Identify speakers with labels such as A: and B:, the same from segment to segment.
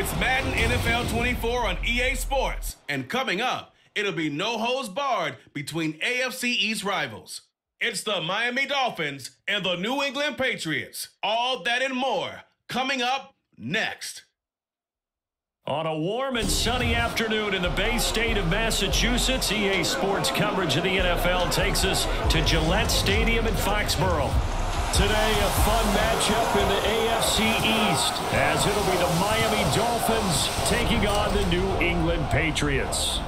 A: It's Madden NFL 24 on EA Sports. And coming up, it'll be no holds barred between AFC East rivals. It's the Miami Dolphins and the New England Patriots. All that and more coming up next.
B: On a warm and sunny afternoon in the Bay State of Massachusetts, EA Sports coverage of the NFL takes us to Gillette Stadium in Foxborough. Today, a fun matchup in the AFC East, as it'll be the Miami Dolphins taking on the New England Patriots.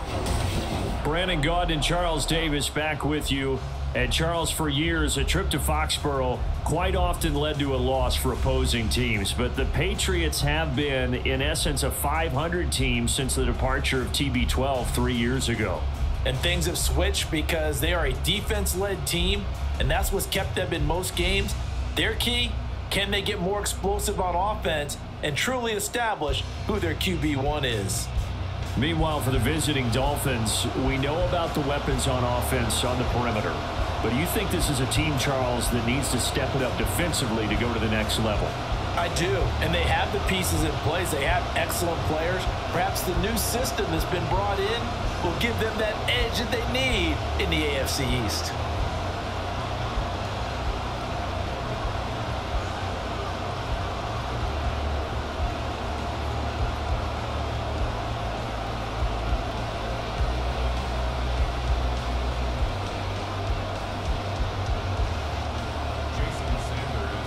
B: Brandon Gaudin and Charles Davis back with you. And Charles, for years, a trip to Foxborough quite often led to a loss for opposing teams. But the Patriots have been, in essence, a 500 team since the departure of TB12 three years ago.
C: And things have switched because they are a defense-led team, and that's what's kept them in most games. Their key, can they get more explosive on offense and truly establish who their QB1 is?
B: Meanwhile, for the visiting Dolphins, we know about the weapons on offense on the perimeter. But do you think this is a team, Charles, that needs to step it up defensively to go to the next level?
C: I do, and they have the pieces in place. They have excellent players. Perhaps the new system that's been brought in will give them that edge that they need in the AFC East.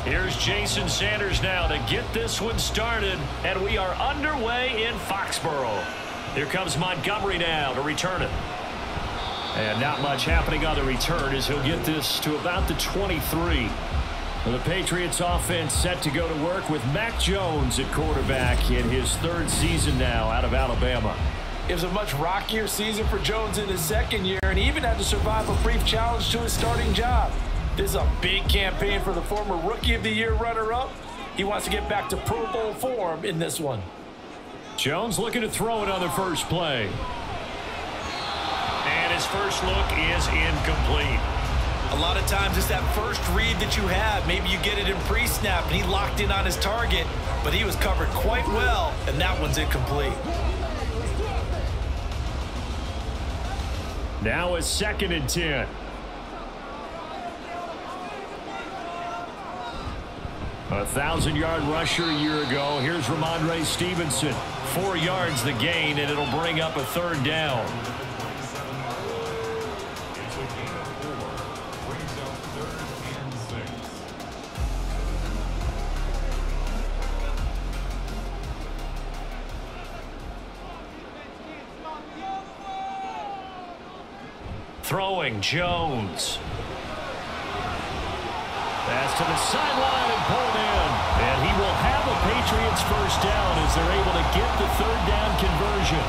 B: Here's Jason Sanders now to get this one started, and we are underway in Foxborough. Here comes Montgomery now to return it. And not much happening on the return as he'll get this to about the 23. The Patriots offense set to go to work with Mac Jones at quarterback in his third season now out of Alabama.
C: It was a much rockier season for Jones in his second year, and he even had to survive a brief challenge to his starting job. This is a big campaign for the former Rookie of the Year runner-up. He wants to get back to Pro Bowl form in this one.
B: Jones looking to throw it on the first play. And his first look is incomplete.
C: A lot of times it's that first read that you have. Maybe you get it in pre-snap and he locked in on his target, but he was covered quite well, and that one's incomplete.
B: Now a second and 10. A thousand-yard rusher a year ago. Here's Rhamondre Stevenson. Four yards the gain, and it'll bring up a third down. Throwing Jones. Pass to the sideline and pulled in. And he will have a Patriots first down as they're able to get the third down conversion.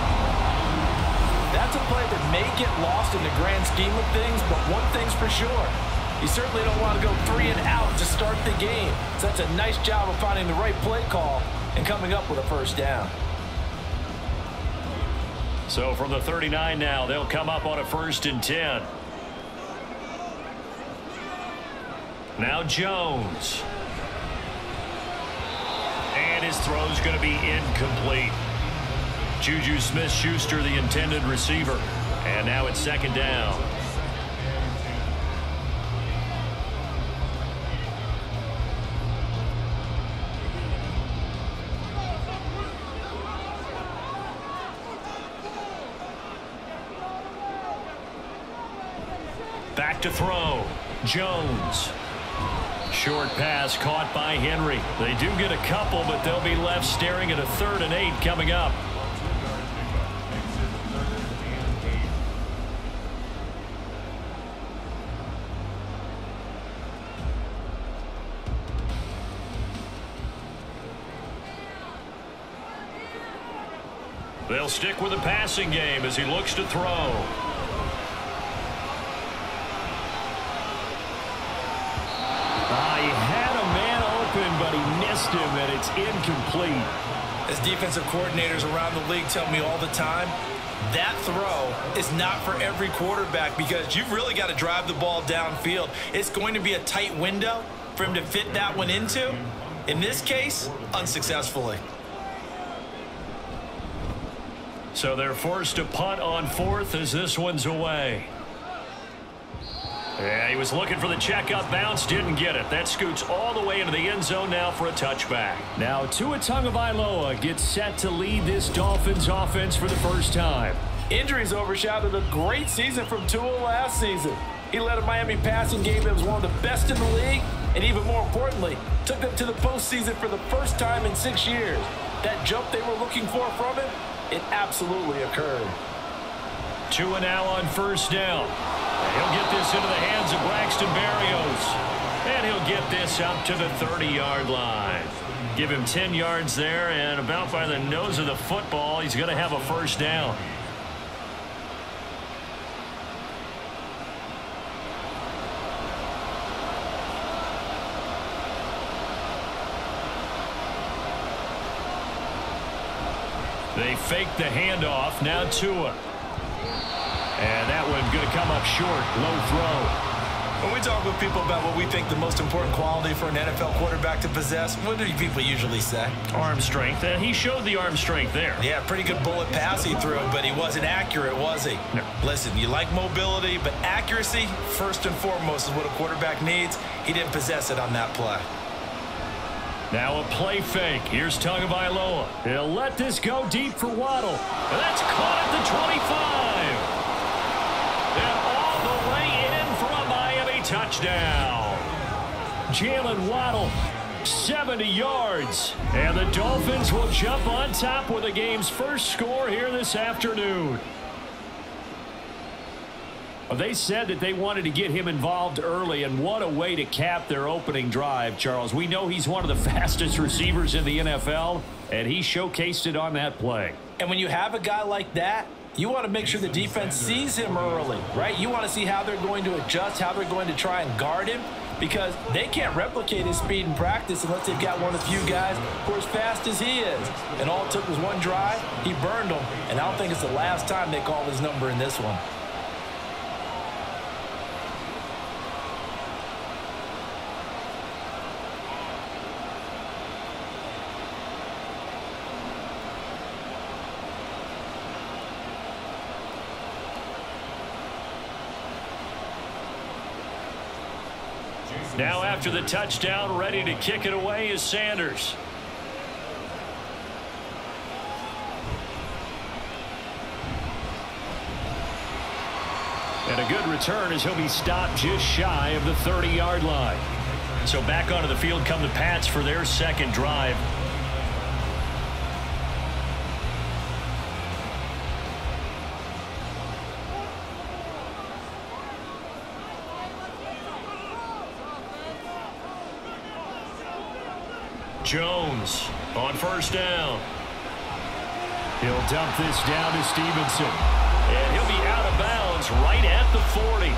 C: That's a play that may get lost in the grand scheme of things, but one thing's for sure. You certainly don't want to go three and out to start the game. So that's a nice job of finding the right play call and coming up with a first down.
B: So from the 39 now, they'll come up on a first and 10. Now Jones. And his throw is going to be incomplete. Juju Smith-Schuster, the intended receiver. And now it's second down. Back to throw. Jones. Short pass caught by Henry. They do get a couple, but they'll be left staring at a third and eight coming up. They'll stick with the passing game as he looks to throw. Ah, he had a man open, but him, and it's incomplete.
C: As defensive coordinators around the league tell me all the time, that throw is not for every quarterback because you've really got to drive the ball downfield. It's going to be a tight window for him to fit that one into. In this case, unsuccessfully.
B: So they're forced to punt on fourth as this one's away. Yeah, he was looking for the checkup bounce, didn't get it. That scoots all the way into the end zone now for a touchback. Now Tua Tagovailoa gets set to lead this Dolphins offense for the first time.
C: Injuries overshadowed a great season from Tua last season. He led a Miami passing game that was one of the best in the league, and even more importantly, took them to the postseason for the first time in six years. That jump they were looking for from him, it absolutely occurred.
B: Tua now on first down. He'll get this into the hands of Braxton Berrios. And he'll get this up to the 30-yard line. Give him 10 yards there, and about by the nose of the football, he's going to have a first down. They fake the handoff. Now Tua. And that one going to come up short. Low throw.
C: When we talk with people about what we think the most important quality for an NFL quarterback to possess, what do people usually say?
B: Arm strength. And he showed the arm strength there.
C: Yeah, pretty good bullet pass he threw, but he wasn't accurate, was he?
B: No.
C: Listen, you like mobility, but accuracy, first and foremost, is what a quarterback needs. He didn't possess it on that play.
B: Now a play fake. Here's Tagovailoa. He'll let this go deep for Waddle. And that's caught at the 25. And all the way in for a Miami touchdown. Jaylen Waddle, 70 yards. And the Dolphins will jump on top with the game's first score here this afternoon. They said that they wanted to get him involved early, and what a way to cap their opening drive, Charles. We know he's one of the fastest receivers in the NFL, and he showcased it on that play.
C: And when you have a guy like that, you want to make sure the defense sees him early, right? You want to see how they're going to adjust, how they're going to try and guard him, because they can't replicate his speed in practice unless they've got one of the few guys who are as fast as he is. And all it took was one drive. He burned them, and I don't think it's the last time they call his number in this one.
B: Now after the touchdown, ready to kick it away is Sanders. And a good return as he'll be stopped just shy of the 30-yard line. So back onto the field come the Pats for their second drive. Jones on first down. He'll dump this down to Stevenson. And he'll be out of bounds right at the 40.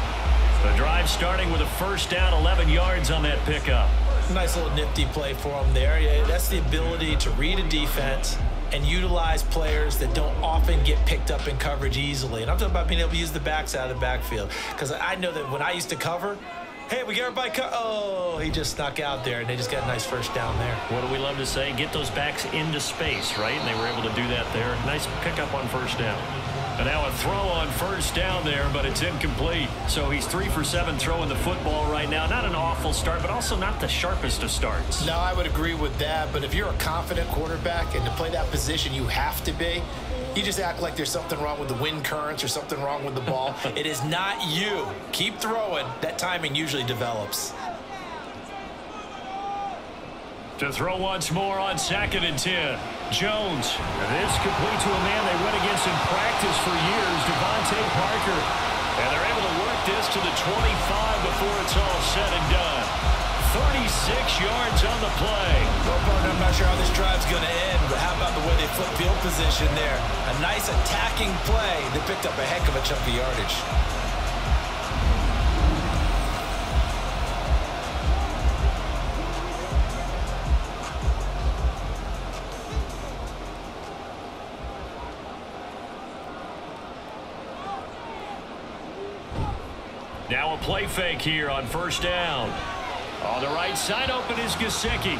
B: The drive starting with a first down, 11 yards on that pickup.
C: Nice little nifty play for him there. Yeah, that's the ability to read a defense and utilize players that don't often get picked up in coverage easily. And I'm talking about being able to use the backs out of the backfield. Because I know that when I used to cover, Hey, we get everybody cut. Oh, he just snuck out there, and they just got a nice first down there.
B: What do we love to say? Get those backs into space, right? And they were able to do that there. Nice pickup on first down. And now a throw on first down there, but it's incomplete. So he's three for seven throwing the football right now. Not an awful start, but also not the sharpest of starts.
D: No, I would agree with that. But if you're a confident quarterback and to play that position, you have to be. You just act like there's something wrong with the wind currents or something wrong with the ball.
C: it is not you. Keep throwing. That timing usually develops.
B: To throw once more on second and 10. Jones. This complete to a man they went against in practice for years, DeVante Parker. And they're able to work this to the 25 before it's all said and done. 36 yards on the play.
C: Well, partner, I'm not sure how this drive's going to end, but how about the way they flip field position there? A nice attacking play. They picked up a heck of a chunk of yardage.
B: Now a play fake here on first down. On the right side, open is Gesicki.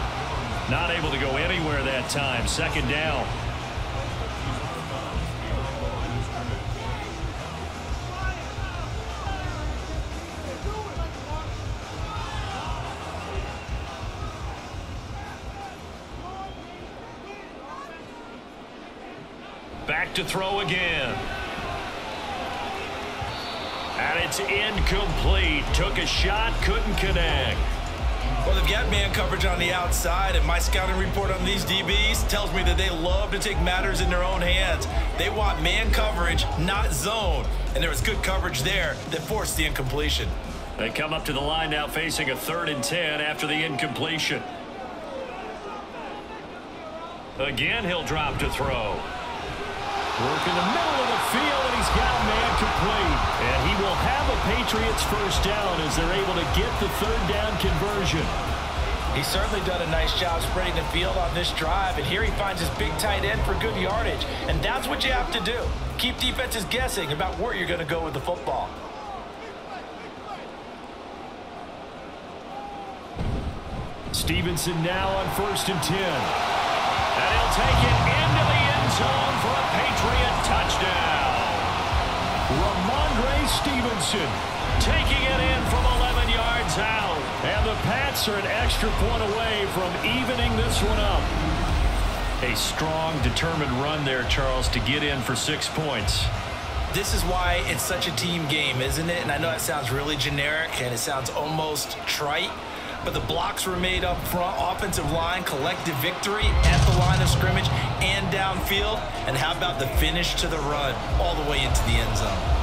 B: Not able to go anywhere that time. Second down. Back to throw again. And it's incomplete. Took a shot, couldn't connect.
C: Well, they've got man coverage on the outside, and my scouting report on these DBs tells me that they love to take matters in their own hands. They want man coverage, not zone. And there was good coverage there that forced the incompletion.
B: They come up to the line now facing a third and 10 after the incompletion. Again, he'll drop to throw. Work in the middle of the field, and he's got a man complete. Will have a Patriots first down as they're able to get the third down conversion.
C: He's certainly done a nice job spreading the field on this drive, and here he finds his big tight end for good yardage. And that's what you have to do. Keep defenses guessing about where you're going to go with the football.
B: Stevenson now on first and 10. And he'll take it into the end zone for a Patriot touchdown. Stevenson taking it in from 11 yards out. And the Pats are an extra point away from evening this one up. A strong, determined run there, Charles, to get in for six points.
C: This is why it's such a team game, isn't it? And I know that sounds really generic and it sounds almost trite, but the blocks were made up front, offensive line, collective victory at the line of scrimmage and downfield. And how about the finish to the run all the way into the end zone?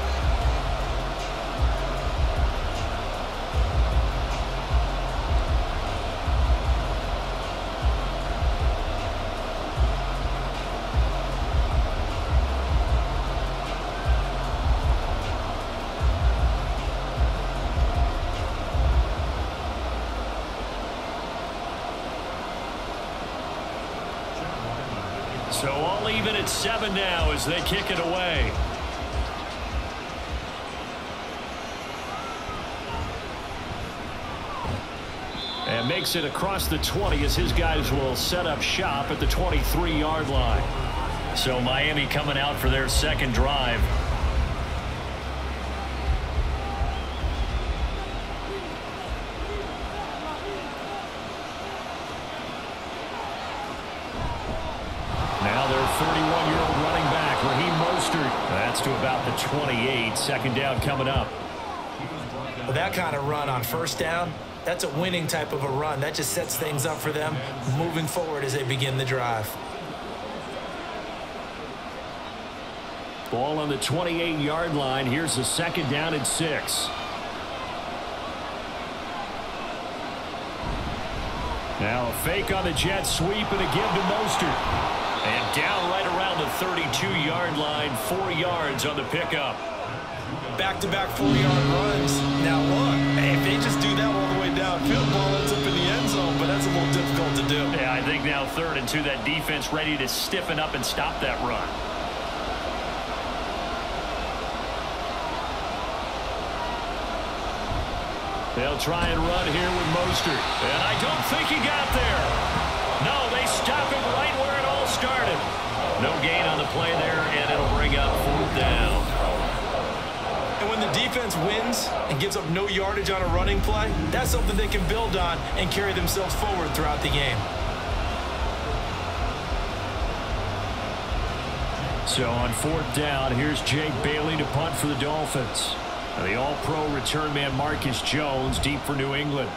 B: Seven now as they kick it away. And makes it across the 20 as his guys will set up shop at the 23-yard line. So Miami coming out for their second drive. To about the 28. Second down coming up.
C: That kind of run on first down, that's a winning type of a run. That just sets things up for them moving forward as they begin the drive.
B: Ball on the 28-yard line. Here's the second down and six. Now a fake on the jet sweep and a give to Mostert. And down right around the 32-yard line, four yards on the pickup.
C: Back-to-back four-yard runs. Now look, if they just do that all the way downfield, ball ends up in the end zone, but that's a little difficult to do.
B: Yeah, I think now third and two, that defense ready to stiffen up and stop that run. They'll try and run here with Mostert. And I don't think he got there. No, they stop him right where it all started. No gain on the play there, and it'll bring up fourth down.
C: And when the defense wins and gives up no yardage on a running play, that's something they can build on and carry themselves forward throughout the game.
B: So on fourth down, here's Jake Bailey to punt for the Dolphins. And the all-pro return man Marcus Jones deep for New England.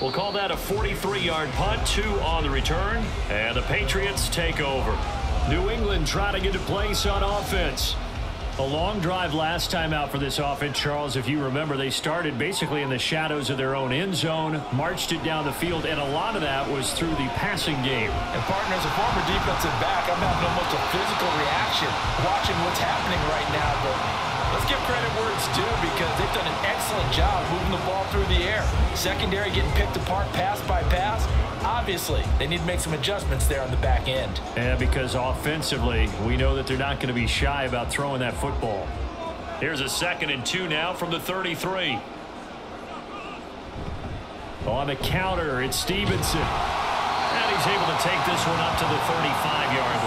B: We'll call that a 43-yard punt, two on the return, and the Patriots take over. New England trying to get a place on offense. A long drive last time out for this offense, Charles. If you remember, they started basically in the shadows of their own end zone, marched it down the field, and a lot of that was through the passing game.
C: And partner, as a former defensive back, I'm having almost a physical reaction watching what's happening right now. But let's give credit where it's due because they've done an excellent job moving the ball through the air. Secondary getting picked apart pass by pass. Obviously, they need to make some adjustments there on the back end.
B: Yeah, because offensively, we know that they're not going to be shy about throwing that football. Here's a second and two now from the 33. On the counter, it's Stevenson. And he's able to take this one up to the 35-yard line.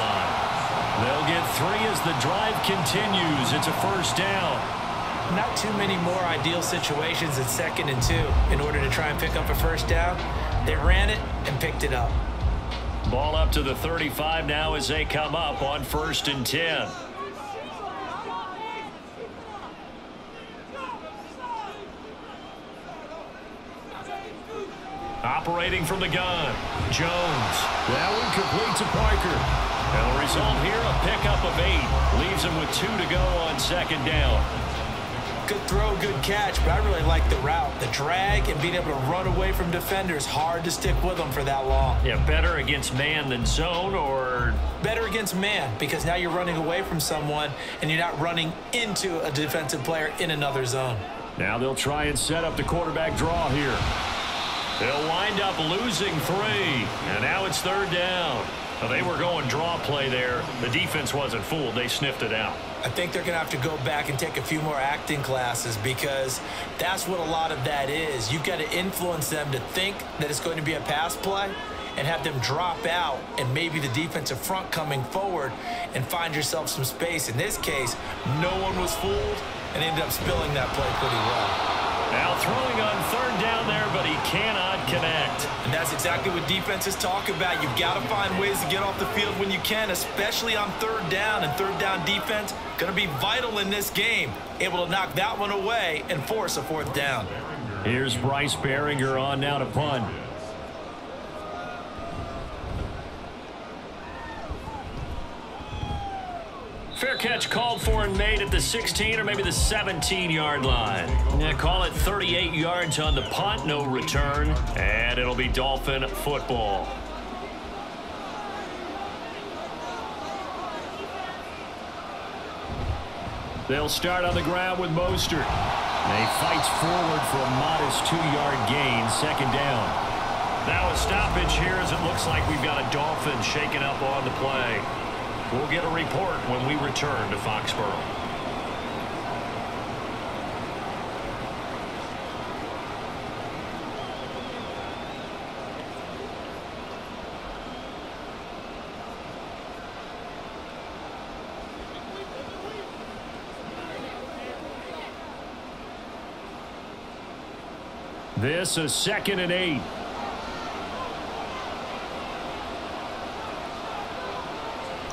B: They'll get three as the drive continues. It's a first down.
C: Not too many more ideal situations at second and two in order to try and pick up a first down. They ran it and picked it up.
B: Ball up to the 35 now as they come up on first and 10. Operating from the gun. Jones. That one complete to Parker. And the result here, a pickup of eight. Leaves him with two to go on second down.
C: Good throw, good catch, but I really like the route. The drag and being able to run away from defenders, hard to stick with them for that long.
B: Yeah, better against man than zone or...
C: Better against man because now you're running away from someone and you're not running into a defensive player in another zone.
B: Now they'll try and set up the quarterback draw here. They'll wind up losing three, and now it's third down. They were going draw play there. The defense wasn't fooled. They sniffed it out.
C: I think they're going to have to go back and take a few more acting classes because that's what a lot of that is. You've got to influence them to think that it's going to be a pass play and have them drop out and maybe the defensive front coming forward and find yourself some space. In this case, no one was fooled and ended up spilling that play pretty well.
B: Now throwing on third down
C: exactly what defenses talk about. You've got to find ways to get off the field when you can, especially on third down. And third down defense going to be vital in this game. Able to knock that one away and force a fourth down.
B: Here's Bryce Baringer on now to punt. Fair catch called for and made at the 16 or maybe the 17-yard line. Yeah, call it 38 yards on the punt, no return, and it'll be Dolphin football. They'll start on the ground with Mostert. They fights forward for a modest two-yard gain, second down. Now a stoppage here as it looks like we've got a Dolphin shaken up on the play. We'll get a report when we return to Foxborough. This a second and eight.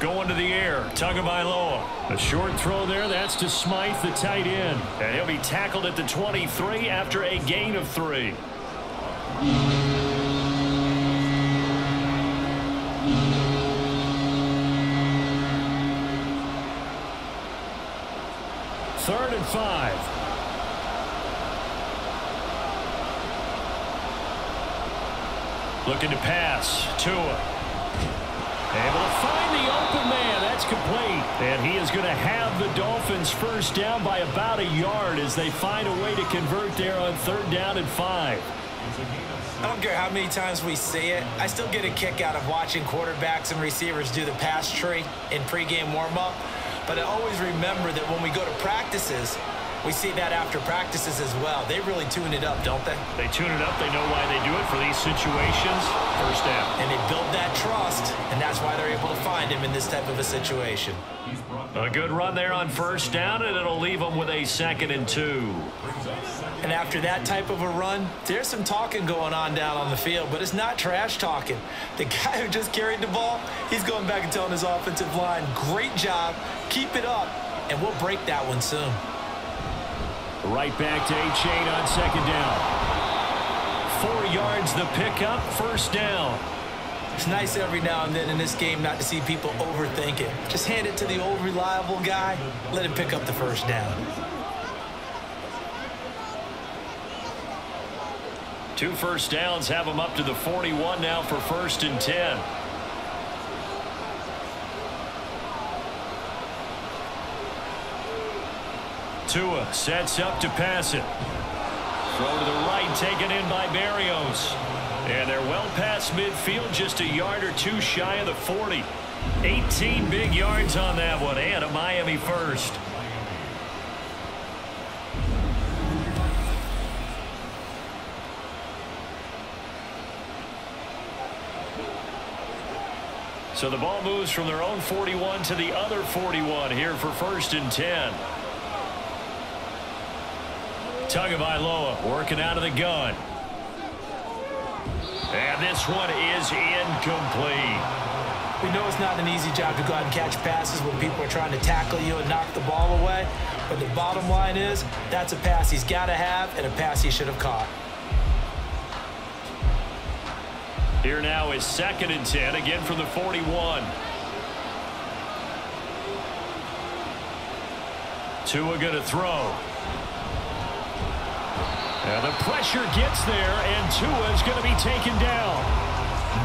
B: Going to the air. Tagovailoa. A short throw there. That's to Smythe, the tight end. And he'll be tackled at the 23 after a gain of three. Third and five. Looking to pass. Tua. Able to find the open man. That's complete. And he is going to have the Dolphins first down by about a yard as they find a way to convert there on third down and five.
C: I don't care how many times we see it. I still get a kick out of watching quarterbacks and receivers do the pass tree in pregame warm-up. But I always remember that when we go to practices, we see that after practices as well. They really tune it up, don't they?
B: They tune it up. They know why they do it for these situations. First down.
C: And they build that trust, and that's why they're able to find him in this type of a situation.
B: A good run there on first down, and it'll leave them with a second and two.
C: And after that type of a run, there's some talking going on down on the field, but it's not trash talking. The guy who just carried the ball, he's going back and telling his offensive line, great job, keep it up, and we'll break that one soon.
B: Right back to Achane on second down. Four yards the pickup, first down.
C: It's nice every now and then in this game not to see people overthink it. Just hand it to the old reliable guy, let him pick up the first down.
B: Two first downs have them up to the 41 now for first and 10. Tua sets up to pass it. Throw to the right, taken in by Berrios. And they're well past midfield, just a yard or two shy of the 40. 18 big yards on that one, and a Miami first. So the ball moves from their own 41 to the other 41 here for first and 10. Tagovailoa working out of the gun. And this one is incomplete.
C: We know it's not an easy job to go out and catch passes when people are trying to tackle you and knock the ball away. But the bottom line is, that's a pass he's got to have and a pass he should have caught.
B: Here now is second and 10, again from the 41. Tua going to throw. Now the pressure gets there, and Tua is going to be taken down.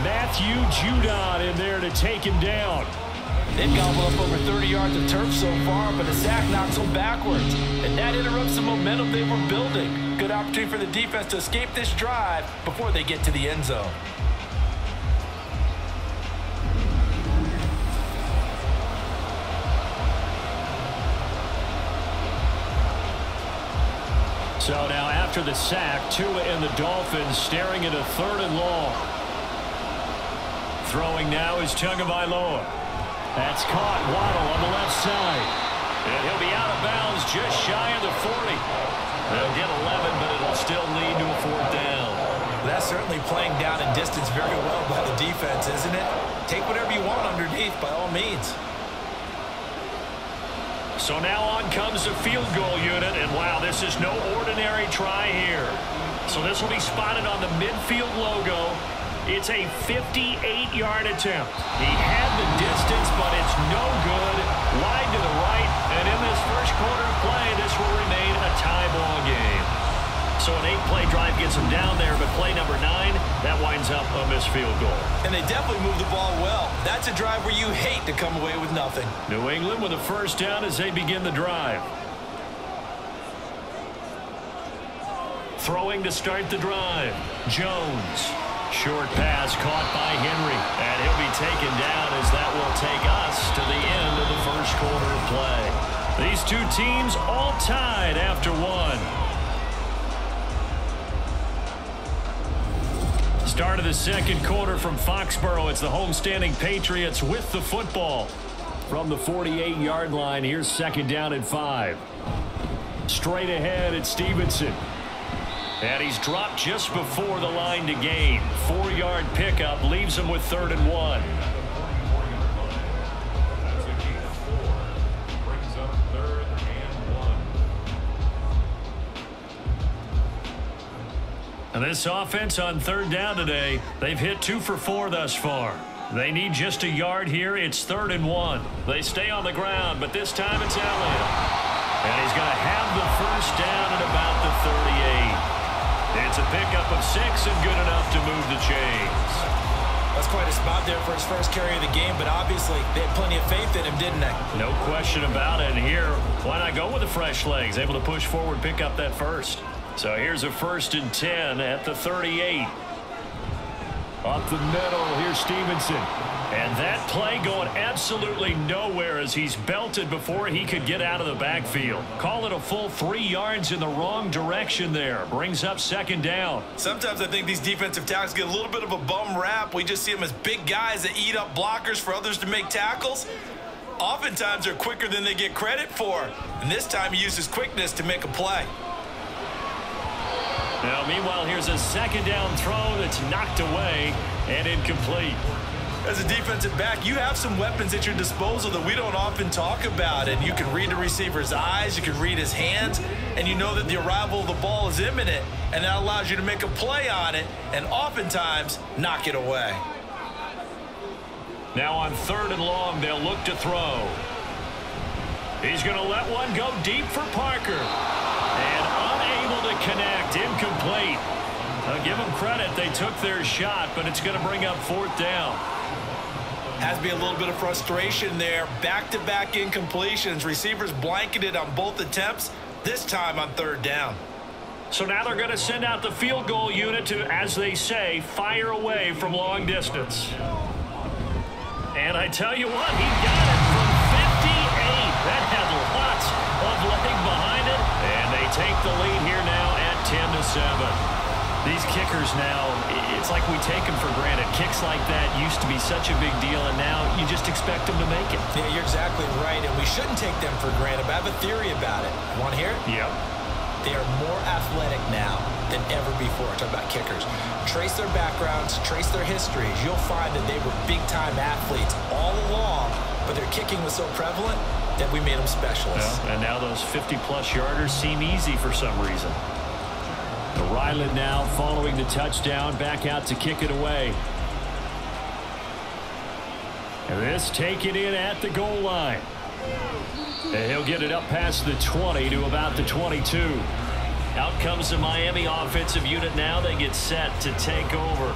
B: Matthew Judon in there to take him down.
C: They've gobbled up over 30 yards of turf so far, but a sack knocks them backwards. And that interrupts the momentum they were building. Good opportunity for the defense to escape this drive before they get to the end zone.
B: So now after the sack, Tua and the Dolphins staring at a third and long. Throwing now is Tagovailoa. That's caught. Waddle on the left side. And he'll be out of bounds just shy of the 40. They'll get 11, but it'll still lead to a fourth down.
C: That's certainly playing down in distance very well by the defense, isn't it? Take whatever you want underneath by all means.
B: So now on comes the field goal unit, and wow, this is no ordinary try here. So this will be spotted on the midfield logo. It's a 58-yard attempt. He had the distance, but it's no good. Wide to the right, and in this first quarter of play, this will remain a tie ball game. So an eight-play drive gets them down there, but play number nine, that winds up a missed field goal.
C: And they definitely move the ball well. That's a drive where you hate to come away with nothing.
B: New England with a first down as they begin the drive. Throwing to start the drive. Jones. Short pass caught by Henry. And he'll be taken down as that will take us to the end of the first quarter of play. These two teams all tied after one. Start of the second quarter from Foxborough. It's the homestanding Patriots with the football. From the 48-yard line, here's second down and five. Straight ahead, it's Stevenson. And he's dropped just before the line to gain. Four-yard pickup leaves him with third and one. And this offense on third down today, they've hit two for four thus far. They need just a yard here. It's third and one. They stay on the ground, but this time it's Elliott. And he's going to have the first down at about the 38. It's a pickup of six and good enough to move the chains.
C: That's quite a spot there for his first carry of the game, but obviously they had plenty of faith in him, didn't they?
B: No question about it. And here, why not go with the fresh legs? Able to push forward, pick up that first. So here's a first and 10 at the 38. Up the middle, here's Stevenson. And that play going absolutely nowhere as he's belted before he could get out of the backfield. Call it a full three yards in the wrong direction there. Brings up second down.
C: Sometimes I think these defensive tackles get a little bit of a bum rap. We just see them as big guys that eat up blockers for others to make tackles. Oftentimes they're quicker than they get credit for. And this time he uses quickness to make a play.
B: Now, meanwhile, here's a second down throw that's knocked away and incomplete.
C: As a defensive back, you have some weapons at your disposal that we don't often talk about. And you can read the receiver's eyes, you can read his hands, and you know that the arrival of the ball is imminent. And that allows you to make a play on it and oftentimes knock it away.
B: Now on third and long, they'll look to throw. He's going to let one go deep for Parker. And unable to connect, incomplete. I'll give them credit. They took their shot, but it's going to bring up fourth down.
C: Has to be a little bit of frustration there. Back-to-back -back incompletions. Receivers blanketed on both attempts, this time on third down.
B: So now they're going to send out the field goal unit to, as they say, fire away from long distance. And I tell you what, he got it now, it's like we take them for granted. Kicks like that used to be such a big deal, and now you just expect them to make it.
C: Yeah, you're exactly right, and we shouldn't take them for granted, but I have a theory about it. Want to hear it?
B: Yep.
D: they are more athletic now than ever before. I'm about kickers. Trace their backgrounds, trace their histories. You'll find that they were big-time athletes all along, but their kicking was so prevalent that we made them specialists.
B: Yeah, and now those 50-plus yarders seem easy for some reason. Ryland now following the touchdown, back out to kick it away. And this taken in at the goal line. And he'll get it up past the 20 to about the 22. Out comes the Miami offensive unit now. They get set to take over.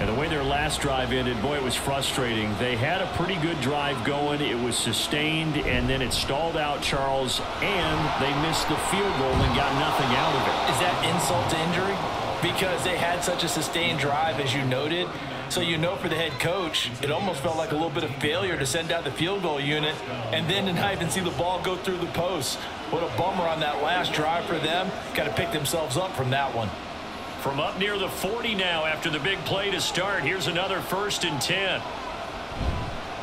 B: And the way their last drive ended, boy, it was frustrating. They had a pretty good drive going. It was sustained, and then it stalled out, Charles, and they missed the field goal and got nothing out of it.
C: Is that insult to injury? Because they had such a sustained drive, as you noted, so you know for the head coach, it almost felt like a little bit of failure to send out the field goal unit and then to not even see the ball go through the post. What a bummer on that last drive for them. Got to pick themselves up from that one.
B: From up near the 40 now after the big play to start. Here's another first and 10.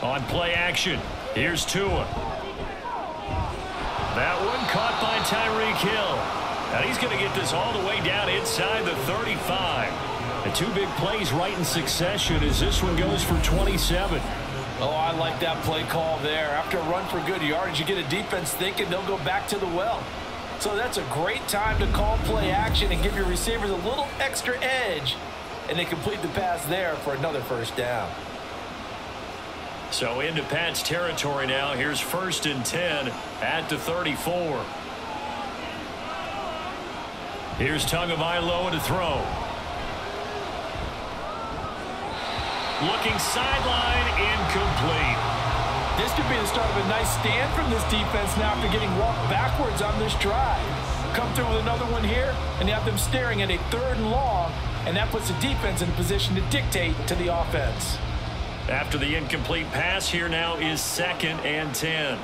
B: On play action. Here's Tua. That one caught by Tyreek Hill. And he's going to get this all the way down inside the 35. The two big plays right in succession as this one goes for 27.
C: Oh, I like that play call there. After a run for good yardage, you get a defense thinking they'll go back to the well. So that's a great time to call play action and give your receivers a little extra edge. And they complete the pass there for another first down.
B: So into Pat's territory now. Here's first and 10 at the 34. Here's Tagovailoa to throw. Looking sideline, incomplete.
C: This could be the start of a nice stand from this defense now after getting walked backwards on this drive. Come through with another one here, and you have them staring at a third and long, and that puts the defense in a position to dictate to the offense.
B: After the incomplete pass, here now is second and 10.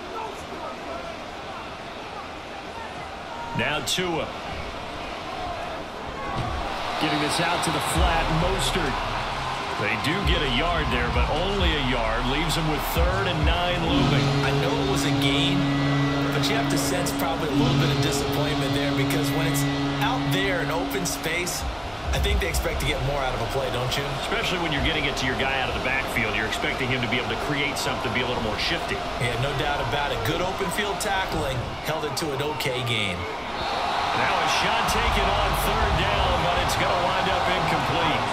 B: Now Tua. Getting this out to the flat, Mostert they do get a yard there, but only a yard. Leaves them with third and nine looming.
D: I know it was a gain, but you have to sense probably a little bit of disappointment there because when it's out there in open space, I think they expect to get more out of a play, don't you?
B: Especially when you're getting it to your guy out of the backfield. You're expecting him to be able to create something, be a little more shifty.
D: Yeah, no doubt about it. Good open field tackling held it to an okay game.
B: Now a shot taken on third down, but it's going to wind up incomplete.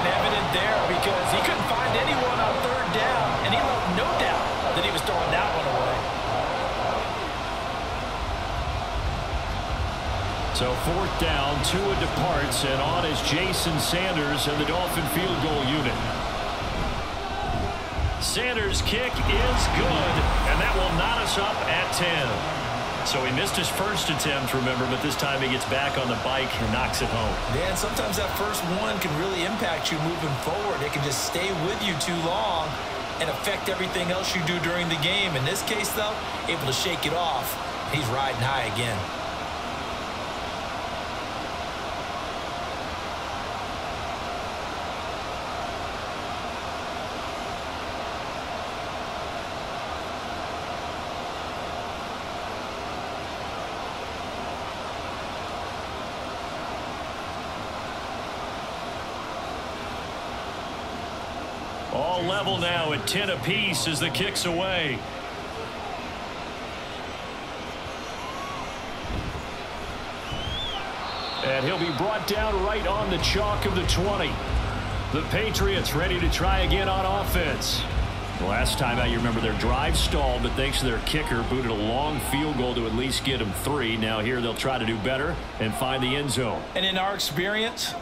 C: Evident there because he couldn't find anyone on third down, and he left no doubt that he was throwing that one away.
B: So fourth down, Tua departs, and on is Jason Sanders and the Dolphin field goal unit. Sanders' kick is good, and that will knot us up at 10. So he missed his first attempt, remember, but this time he gets back on the bike and knocks it home.
D: Yeah, and sometimes that first one can really impact you moving forward. It can just stay with you too long and affect everything else you do during the game. In this case, though, able to shake it off. He's riding high again.
B: Level now at 10 apiece as the kicks away. And he'll be brought down right on the chalk of the 20. The Patriots ready to try again on offense. Last time out, you remember their drive stalled, but thanks to their kicker, booted a long field goal to at least get them three. Now here they'll try to do better and find the end zone.
C: And in our experience,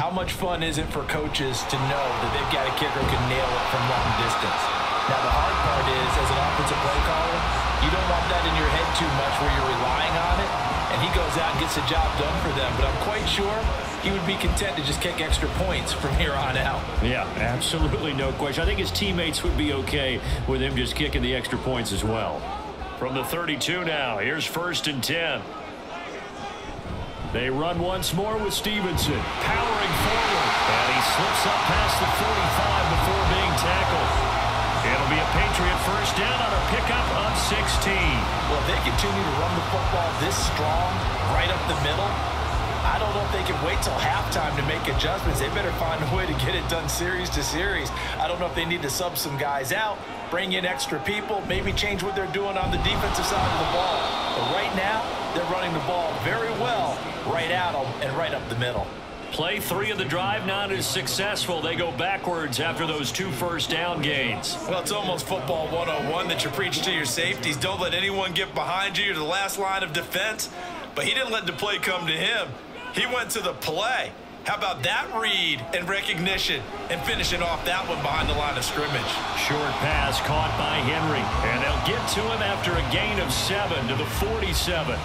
C: how much fun is it for coaches to know that they've got a kicker who can nail it from long distance? Now, the hard part is, as an offensive play caller, you don't want that in your head too much where you're relying on it, and he goes out and gets the job done for them. But I'm quite sure he would be content to just kick extra points from here on out.
B: Yeah, absolutely no question. I think his teammates would be okay with him just kicking the extra points as well. From the 32 now, here's first and 10. They run once more with Stevenson, powering forward. And he slips up past the 45 before being tackled. It'll be a Patriot first down on a pickup of 16.
C: Well, if they continue to run the football this strong, right up the middle, I don't know if they can wait till halftime to make adjustments. They better find a way to get it done series to series. I don't know if they need to sub some guys out, bring in extra people, maybe change what they're doing on the defensive side of the ball. But right now, they're running the ball very well right at them and right up the middle.
B: Play three of the drive not as successful. They go backwards after those two first down gains.
E: Well, it's almost football 101 that you preach to your safeties. Don't let anyone get behind you. You're the last line of defense. But he didn't let the play come to him. He went to the play. How about that read and recognition and finishing off that one behind the line of scrimmage?
B: Short pass caught by Henry. And they'll get to him after a gain of seven to the 47.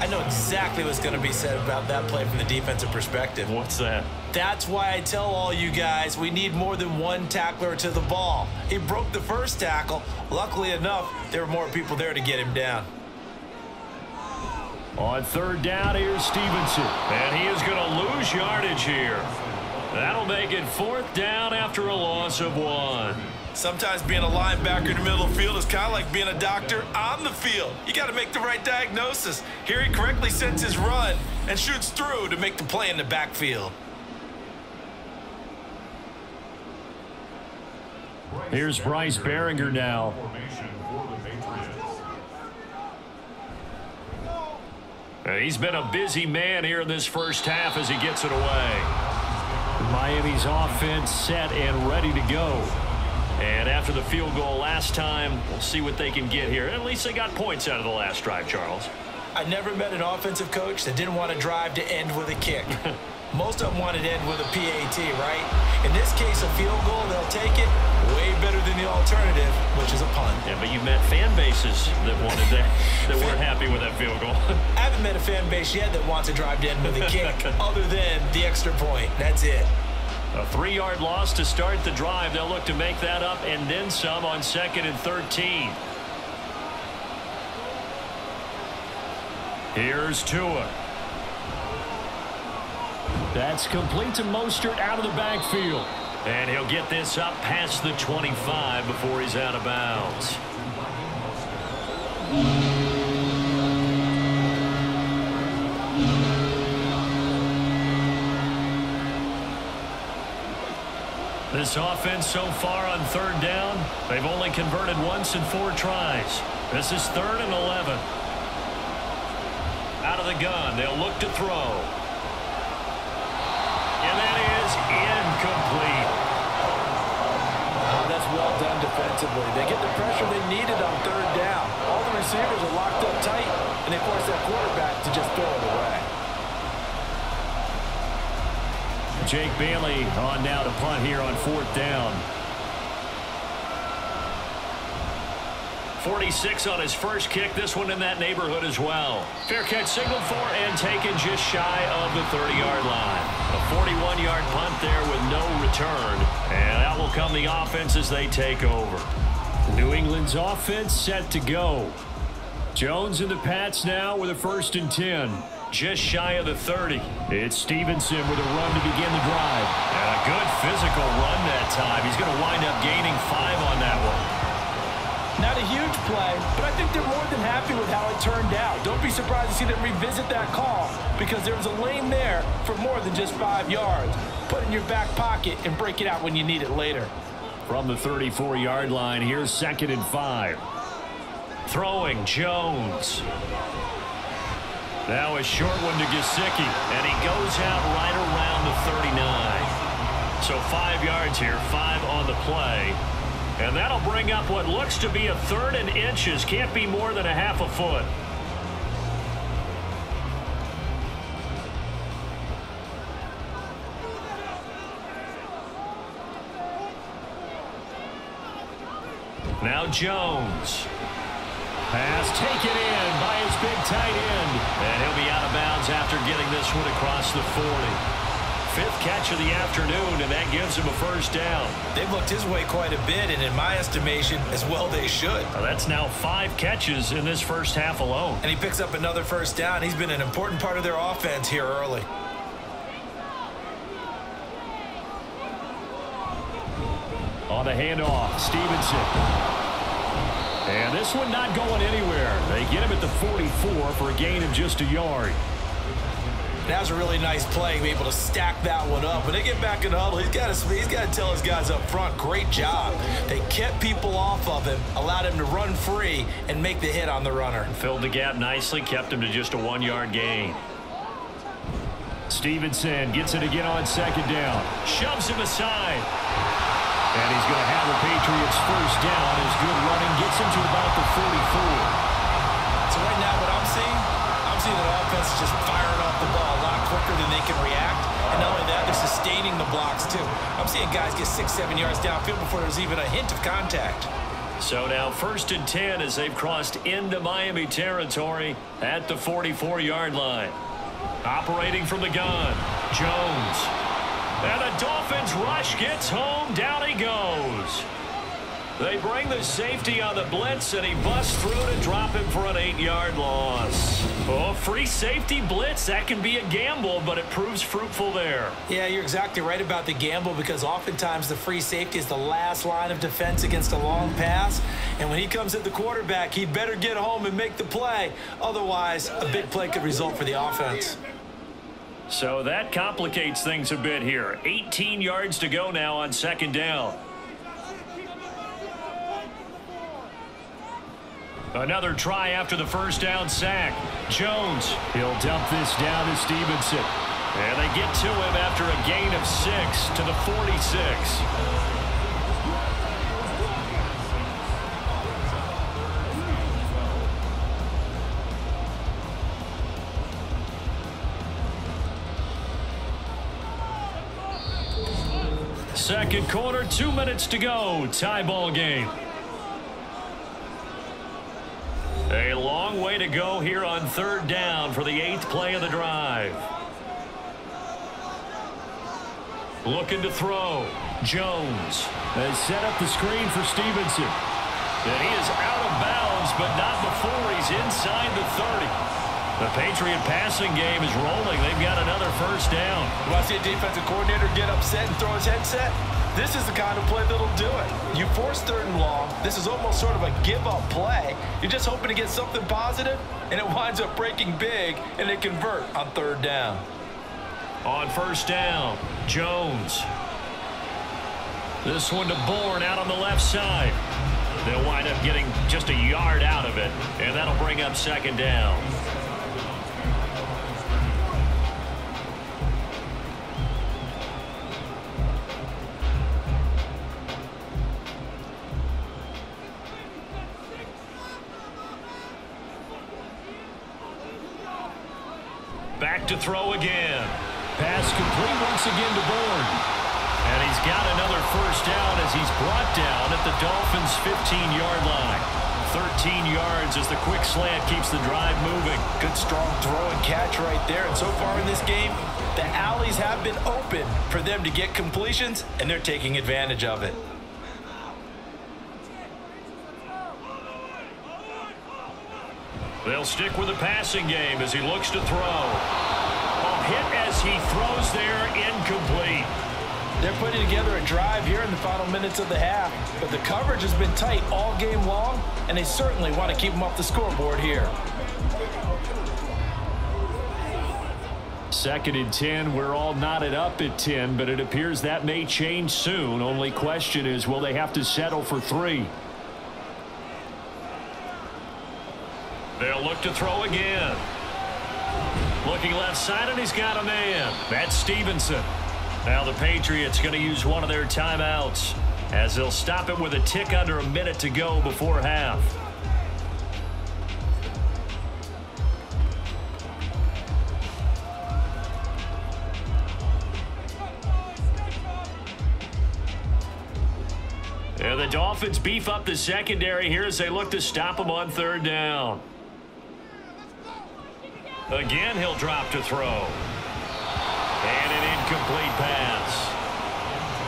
D: I know exactly what's going to be said about that play from the defensive perspective.
B: What's that?
D: That's why I tell all you guys we need more than one tackler to the ball. He broke the first tackle. Luckily enough, there were more people there to get him down.
B: On third down, here's Stevenson. And he is going to lose yardage here. That'll make it fourth down after a loss of one.
E: Sometimes being a linebacker in the middle of the field is kind of like being a doctor on the field. You got to make the right diagnosis. Here he correctly sets his run and shoots through to make the play in the backfield.
B: Here's Bryce Baringer now. He's been a busy man here in this first half as he gets it away. Miami's offense set and ready to go. And after the field goal last time, we'll see what they can get here. At least they got points out of the last drive, Charles.
D: I never met an offensive coach that didn't want to drive to end with a kick. Most of them wanted to end with a PAT, right? In this case, a field goal, they'll take it way better than the alternative, which is a punt.
B: Yeah, but you met fan bases that wanted that, that weren't happy with that field goal.
D: I haven't met a fan base yet that wants to drive to end with a kick other than the extra point. That's it.
B: A three-yard loss to start the drive. They'll look to make that up and then some on second and 13. Here's Tua. That's complete to Mostert out of the backfield. And he'll get this up past the 25 before he's out of bounds. This offense so far on third down, they've only converted once in four tries. This is third and 11. Out of the gun, they'll look to throw. And that is incomplete.
C: Oh, that's well done defensively. They get the pressure they needed on third down. All the receivers are locked up tight, and they force that quarterback to just throw it away.
B: Jake Bailey on now to punt here on fourth down. 46 on his first kick. This one in that neighborhood as well. Fair catch signaled for and taken just shy of the 30-yard line. A 41-yard punt there with no return. And that will come the offense as they take over. New England's offense set to go. Jones and the Pats now with a first and 10 just shy of the 30. It's Stevenson with a run to begin the drive. And a good physical run that time. He's going to wind up gaining five on that one.
C: Not a huge play, but I think they're more than happy with how it turned out. Don't be surprised to see them revisit that call because there was a lane there for more than just five yards. Put it in your back pocket and break it out when you need it later.
B: From the 34-yard line, here's second and five. Throwing Jones. Now a short one to Gesicki, and he goes out right around the 39. So five yards here, five on the play. And that'll bring up what looks to be a third and inches. Can't be more than a half a foot. Now Jones. Pass taken in by his big tight end. And he'll be out of bounds after getting this one across the 40. Fifth catch of the afternoon, and that gives him a first down.
D: They've looked his way quite a bit, and in my estimation, as well they should.
B: Now that's now five catches in this first half alone.
D: And he picks up another first down. He's been an important part of their offense here early.
B: On the handoff, Stevenson. And this one not going anywhere. They get him at the 44 for a gain of just a yard.
C: That was a really nice play, be able to stack that one up. When they get back in the huddle, he's got to he's got to tell his guys up front, great job. They kept people off of him, allowed him to run free and make the hit on the runner.
B: Filled the gap nicely, kept him to just a one-yard gain. Stevenson gets it again on second down. Shoves him aside. And he's going to have the Patriots first down. His good to about the 44.
C: So right now what I'm seeing, I'm seeing that offense is just firing off the ball a lot quicker than they can react. And not only that, they're sustaining the blocks too. I'm seeing guys get six, seven yards downfield before there's even a hint of contact.
B: So now first and 10 as they've crossed into Miami territory at the 44-yard line. Operating from the gun, Jones. And the Dolphins rush gets home. Down he goes. They bring the safety on the blitz, and he busts through to drop him for an eight-yard loss. Oh, free safety blitz. That can be a gamble, but it proves fruitful there.
C: Yeah, you're exactly right about the gamble because oftentimes the free safety is the last line of defense against a long pass. And when he comes at the quarterback, he'd better get home and make the play. Otherwise, a big play could result for the offense.
B: So that complicates things a bit here. 18 yards to go now on second down. Another try after the first down sack. Jones, he'll dump this down to Stevenson. And they get to him after a gain of six to the 46. Second quarter, two minutes to go. Tie ball game. A long way to go here on third down for the eighth play of the drive. Looking to throw. Jones has set up the screen for Stevenson. And he is out of bounds, but not before he's inside the 30. The Patriot passing game is rolling. They've got another first down.
C: Do I see a defensive coordinator get upset and throw his headset? This is the kind of play that'll do it. You force third and long. This is almost sort of a give-up play. You're just hoping to get something positive, and it winds up breaking big, and they convert on third down.
B: On first down, Jones. This one to Bourne out on the left side. They'll wind up getting just a yard out of it, and that'll bring up second down. To throw again. Pass complete once again to Bourne. And he's got another first down as he's brought down at the Dolphins' 15-yard line. 13 yards as the quick slant keeps the drive moving.
C: Good strong throw and catch right there. And so far in this game, the alleys have been open for them to get completions, and they're taking advantage of it.
B: They'll stick with the passing game as he looks to throw. As he throws there, incomplete.
C: They're putting together a drive here in the final minutes of the half, but the coverage has been tight all game long, and they certainly want to keep them off the scoreboard here.
B: Second and 10, we're all knotted up at 10, but it appears that may change soon. Only question is, will they have to settle for three? They'll look to throw again. Looking left side, and he's got a man. That's Stevenson. Now the Patriots going to use one of their timeouts as they'll stop it with a tick under a minute to go before half. And the Dolphins beef up the secondary here as they look to stop them on third down. Again, he'll drop to throw. And an incomplete pass.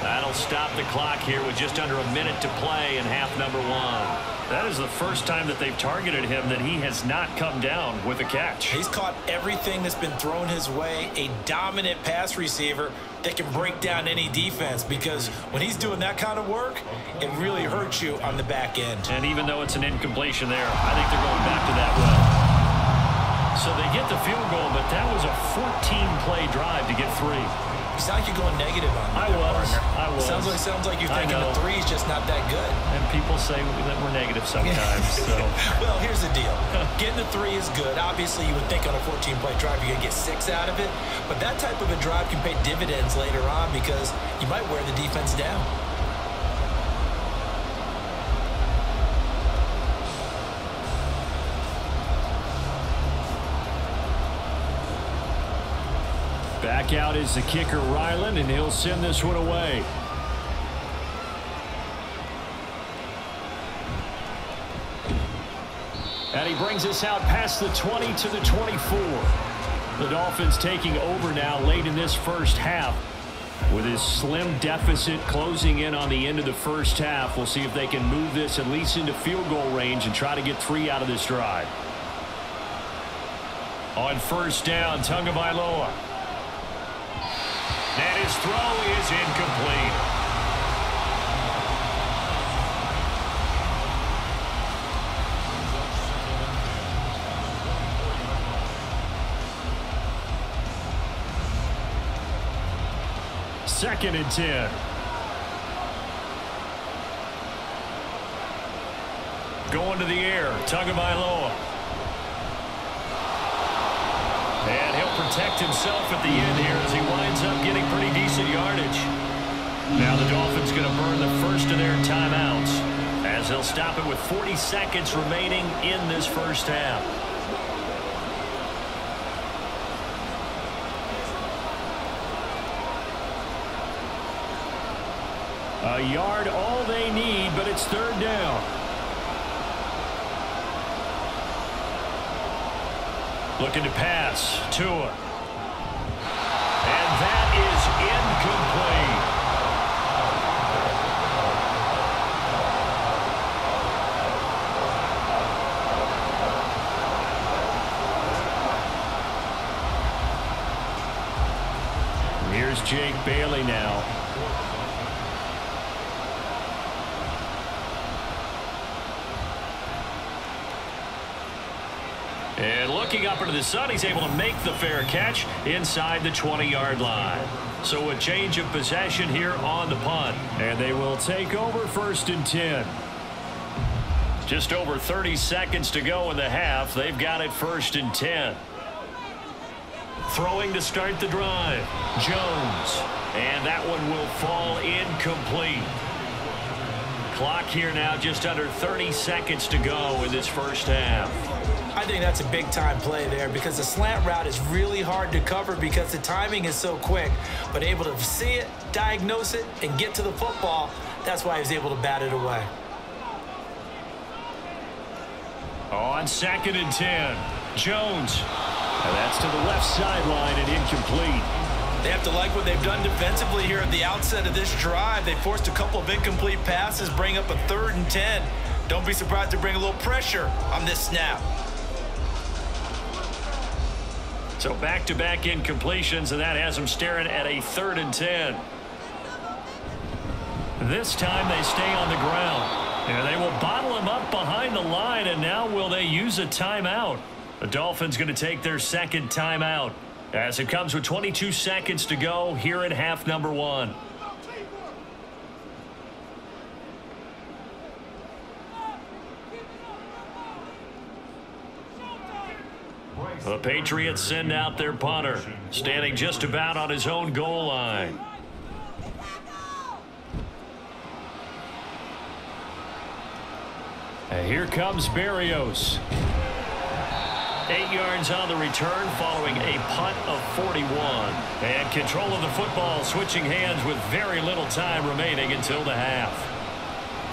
B: That'll stop the clock here with just under a minute to play in half number one. That is the first time that they've targeted him that he has not come down with a catch.
C: He's caught everything that's been thrown his way. A dominant pass receiver that can break down any defense because when he's doing that kind of work, it really hurts you on the back end.
B: And even though it's an incompletion there, I think they're going back to that well. So they get the field goal, but that was a 14-play drive to get three.
C: You sound like you're going negative on.
B: I was.
C: Partner.
B: I was.
C: Sounds like sounds like you're thinking the three is just not that good.
B: And people say that we're negative sometimes. so.
C: well, here's the deal. Getting the three is good. Obviously, you would think on a 14-play drive you're going to get six out of it. But that type of a drive can pay dividends later on because you might wear the defense down.
B: Back out is the kicker, Ryland, and he'll send this one away. And he brings us out past the 20 to the 24. The Dolphins taking over now late in this first half. With his slim deficit closing in on the end of the first half, we'll see if they can move this at least into field goal range and try to get three out of this drive. On first down, Tagovailoa. His throw is incomplete. Second and 10. Going to the air, Tagovailoa. And he'll protect himself at the end here as he winds up getting pretty decent yardage. Now the Dolphins going to burn the first of their timeouts as they'll stop it with 40 seconds remaining in this first half. A yard all they need, but it's third down. Looking to pass. Tua. Bailey now. And looking up into the sun, he's able to make the fair catch inside the 20-yard line. So a change of possession here on the punt. And they will take over first and 10. Just over 30 seconds to go in the half. They've got it first and 10. Throwing to start the drive. Jones. And that one will fall incomplete. Clock here now just under 30 seconds to go in this first half.
C: I think that's a big time play there because the slant route is really hard to cover because the timing is so quick. But able to see it, diagnose it, and get to the football, that's why he was able to bat it away.
B: On second and 10, Jones. And that's to the left sideline and incomplete.
D: They have to like what they've done defensively here at the outset of this drive. They forced a couple of incomplete passes, bring up a third and 10. Don't be surprised to bring a little pressure on this snap.
B: So back-to-back -back incompletions, and that has them staring at a third and 10. This time they stay on the ground. And they will bottle him up behind the line, and now will they use a timeout? The Dolphins going to take their second timeout as it comes with 22 seconds to go here in half number one. The Patriots send out their punter, standing just about on his own goal line. And here comes Berrios. Eight yards on the return following a punt of 41. And control of the football switching hands with very little time remaining until the half.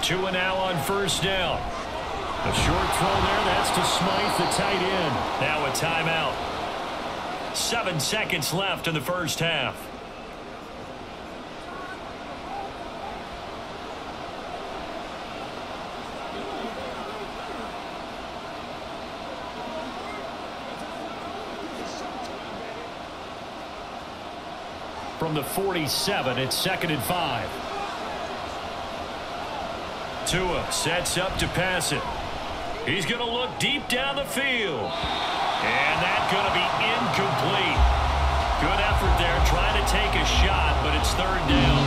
B: Two and now on first down. A short throw there. That's to Smythe, the tight end. Now a timeout. Seven seconds left in the first half. From the 47. It's second and five. Tua sets up to pass it. He's going to look deep down the field. And that's going to be incomplete. Good effort there trying to take a shot, but it's third down.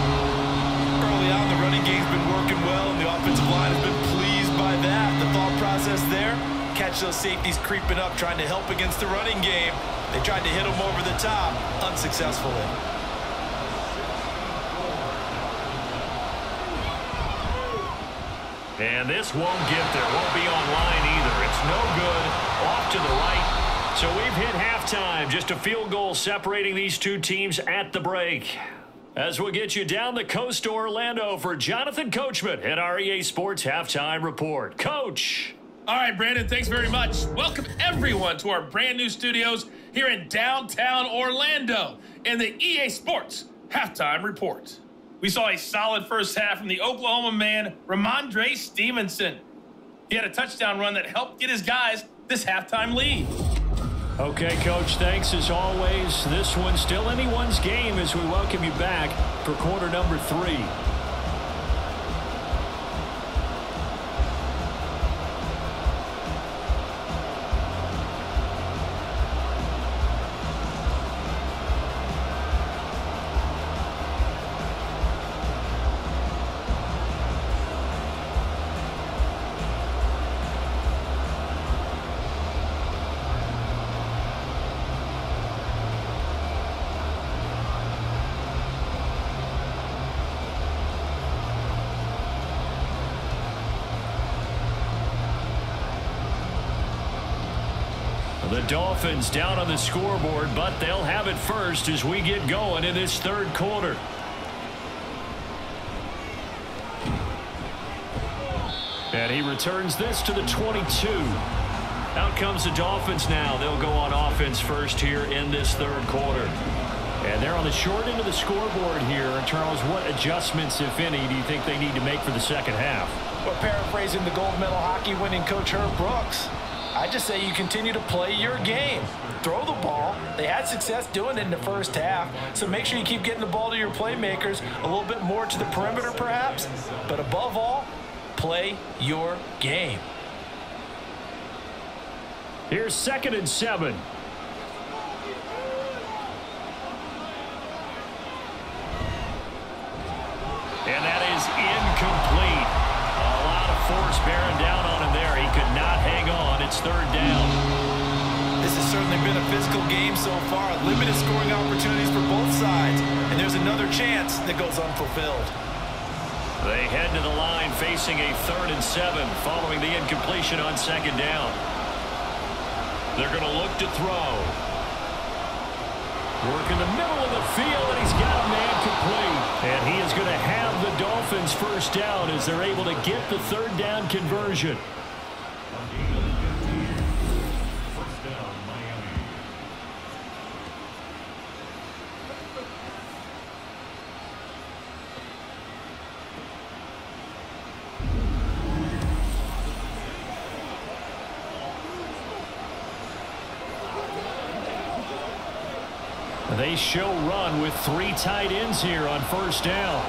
E: Early on, the running game's been working well, and the offensive line has been pleased by that. The thought process there, catch those safeties creeping up, trying to help against the running game. They tried to hit them over the top, unsuccessfully.
B: And this won't get there. Won't be online either. It's no good. Off to the right. So we've hit halftime. Just a field goal separating these two teams at the break. As we'll get you down the coast to Orlando for Jonathan Coachman at REA EA Sports Halftime Report. Coach.
F: All right, Brandon, thanks very much. Welcome everyone to our brand new studios here in downtown Orlando in the EA Sports Halftime Report. We saw a solid first half from the Oklahoma man, Rhamondre Stevenson. He had a touchdown run that helped get his guys this halftime lead.
B: Okay, Coach, thanks as always. This one's still anyone's game as we welcome you back for quarter number three. Dolphins down on the scoreboard, but they'll have it first as we get going in this third quarter. And he returns this to the 22. Out comes the Dolphins now. They'll go on offense first here in this third quarter. And they're on the short end of the scoreboard here. Charles, what adjustments, if any, do you think they need to make for the second half?
C: Well, paraphrasing the gold medal hockey winning coach Herb Brooks, I just say you continue to play your game. Throw the ball. They had success doing it in the first half, so make sure you keep getting the ball to your playmakers a little bit more to the perimeter perhaps, but above all, play your game.
B: Here's second and seven.
E: Been a physical game so far. Limited scoring opportunities for both sides. And there's another chance that goes unfulfilled.
B: They head to the line facing a third and seven following the incompletion on second down. They're going to look to throw. Work in the middle of the field, and he's got a man complete. And he is going to have the Dolphins first down as they're able to get the third down conversion. They show run with three tight ends here on first down.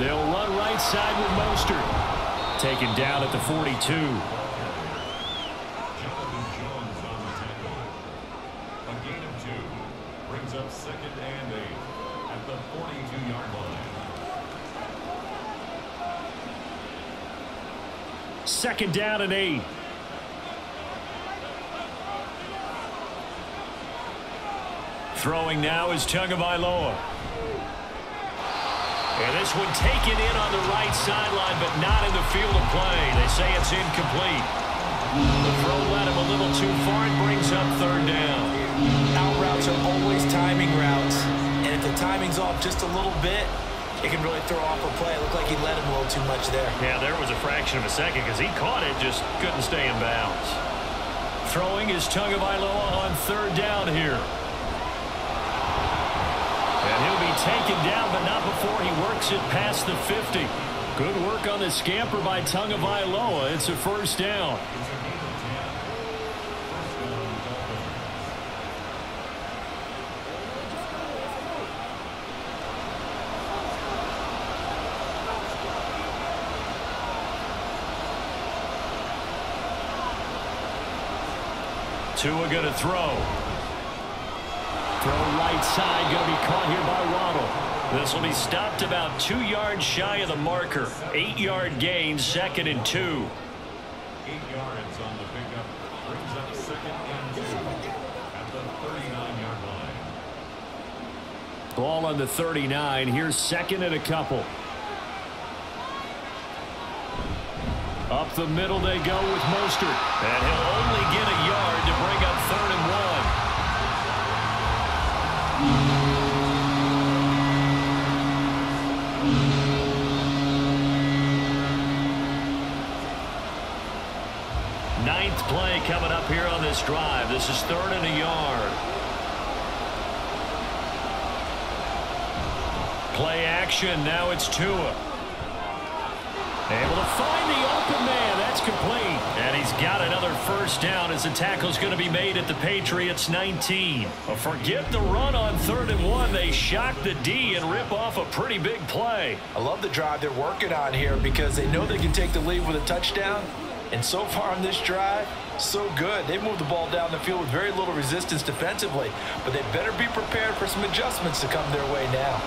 B: They'll run right side with Mostert. Taken down at the 42.
G: Brings up second and eight at the 42-yard line.
B: Second down and eight. Throwing now is Tagovailoa. And this one taken in on the right sideline, but not in the field of play. They say it's incomplete. The throw led him a little too far and brings up third down.
C: Out routes are always timing routes, and if the timing's off just a little bit, it can really throw off a play. It looked like he led him a little too much there.
B: Yeah, there was a fraction of a second because he caught it, just couldn't stay in bounds. Throwing is Tagovailoa on third down here taken down, but not before he works it past the 50. Good work on the scamper by Tagovailoa. It's a first down. Tua going to throw. Throw right side, going to be caught here this will be stopped about two yards shy of the marker. Eight-yard gain, second and two.
G: Eight yards on the pickup. Brings up second and two at the 39-yard line.
B: Ball on the 39. Here's second and a couple. Up the middle they go with Mostert. And he'll only get a yard to bring up third and one. Coming up here on this drive. This is third and a yard. Play action. Now it's Tua. Able to find the open man. That's complete. And he's got another first down as the tackle's going to be made at the Patriots 19. But forget the run on third and one. They shock the D and rip off a pretty big play.
C: I love the drive they're working on here because they know they can take the lead with a touchdown. And so far on this drive, so good. They've moved the ball down the field with very little resistance defensively. But they better be prepared for some adjustments to come their way now.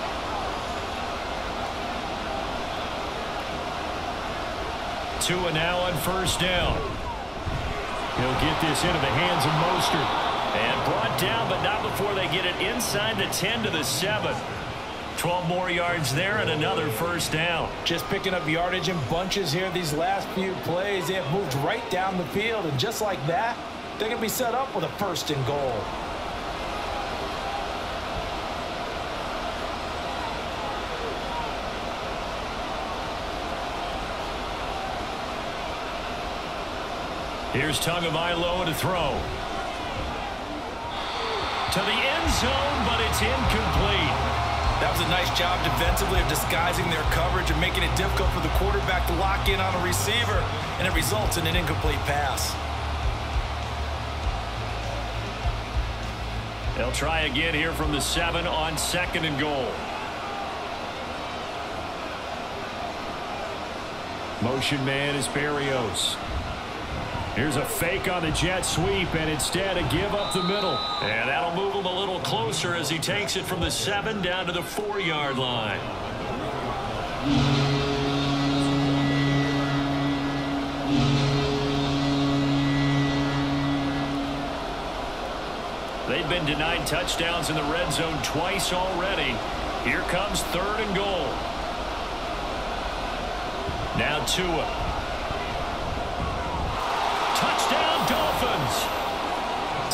B: Tua now on first down. He'll get this into the hands of Mostert. And brought down, but not before they get it inside the 10 to the 7. 12 more yards there and another first down.
C: Just picking up yardage in bunches here these last few plays. They have moved right down the field, and just like that, they're going to be set up with a first and goal.
B: Here's Tagovailoa to throw. To the end zone, but it's incomplete.
C: That was a nice job defensively of disguising their coverage and making it difficult for the quarterback to lock in on a receiver, and it results in an incomplete pass.
B: They'll try again here from the seven on second and goal. Motion man is Berrios. Here's a fake on the jet sweep, and instead a give up the middle. And that'll move him a little closer as he takes it from the seven down to the four-yard line. They've been denied touchdowns in the red zone twice already. Here comes third and goal. Now Tua.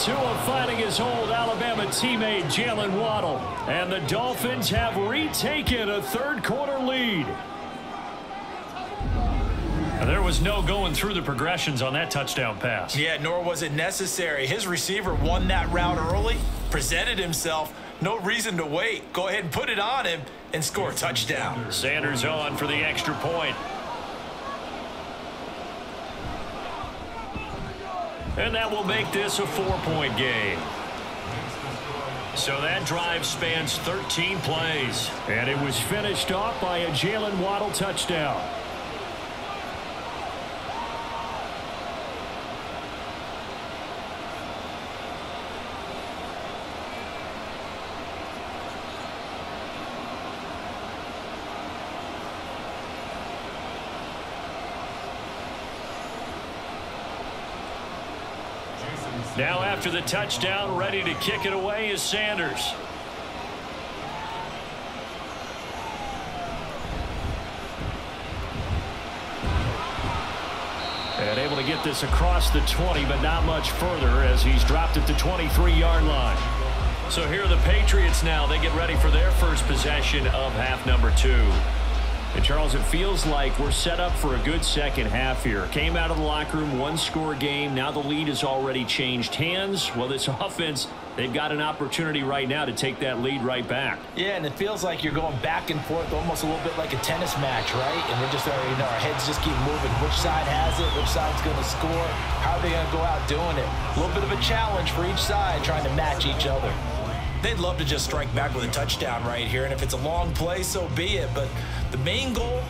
B: Tua finding his old Alabama teammate Jaylen Waddle. And the Dolphins have retaken a third quarter lead. There was no going through the progressions on that touchdown pass.
C: Yeah, nor was it necessary. His receiver won that route early, presented himself. No reason to wait. Go ahead and put it on him and score a touchdown.
B: Sanders on for the extra point. And that will make this a four-point game. So that drive spans 13 plays. And it was finished off by a Jaylen Waddle touchdown. Now after the touchdown, ready to kick it away is Sanders. And able to get this across the 20, but not much further as he's dropped at the 23-yard line. So here are the Patriots now. They get ready for their first possession of half number two. And Charles, it feels like we're set up for a good second half here. Came out of the locker room, one score game. Now the lead has already changed hands. Well, this offense, they've got an opportunity right now to take that lead right back.
C: Yeah, and it feels like you're going back and forth almost a little bit like a tennis match, right? And we're just, uh, you know, our heads just keep moving. Which side has it? Which side's going to score? How are they going to go out doing it? A little bit of a challenge for each side trying to match each other. They'd love to just strike back with a touchdown right here, and if it's a long play, so be it. But the main goal,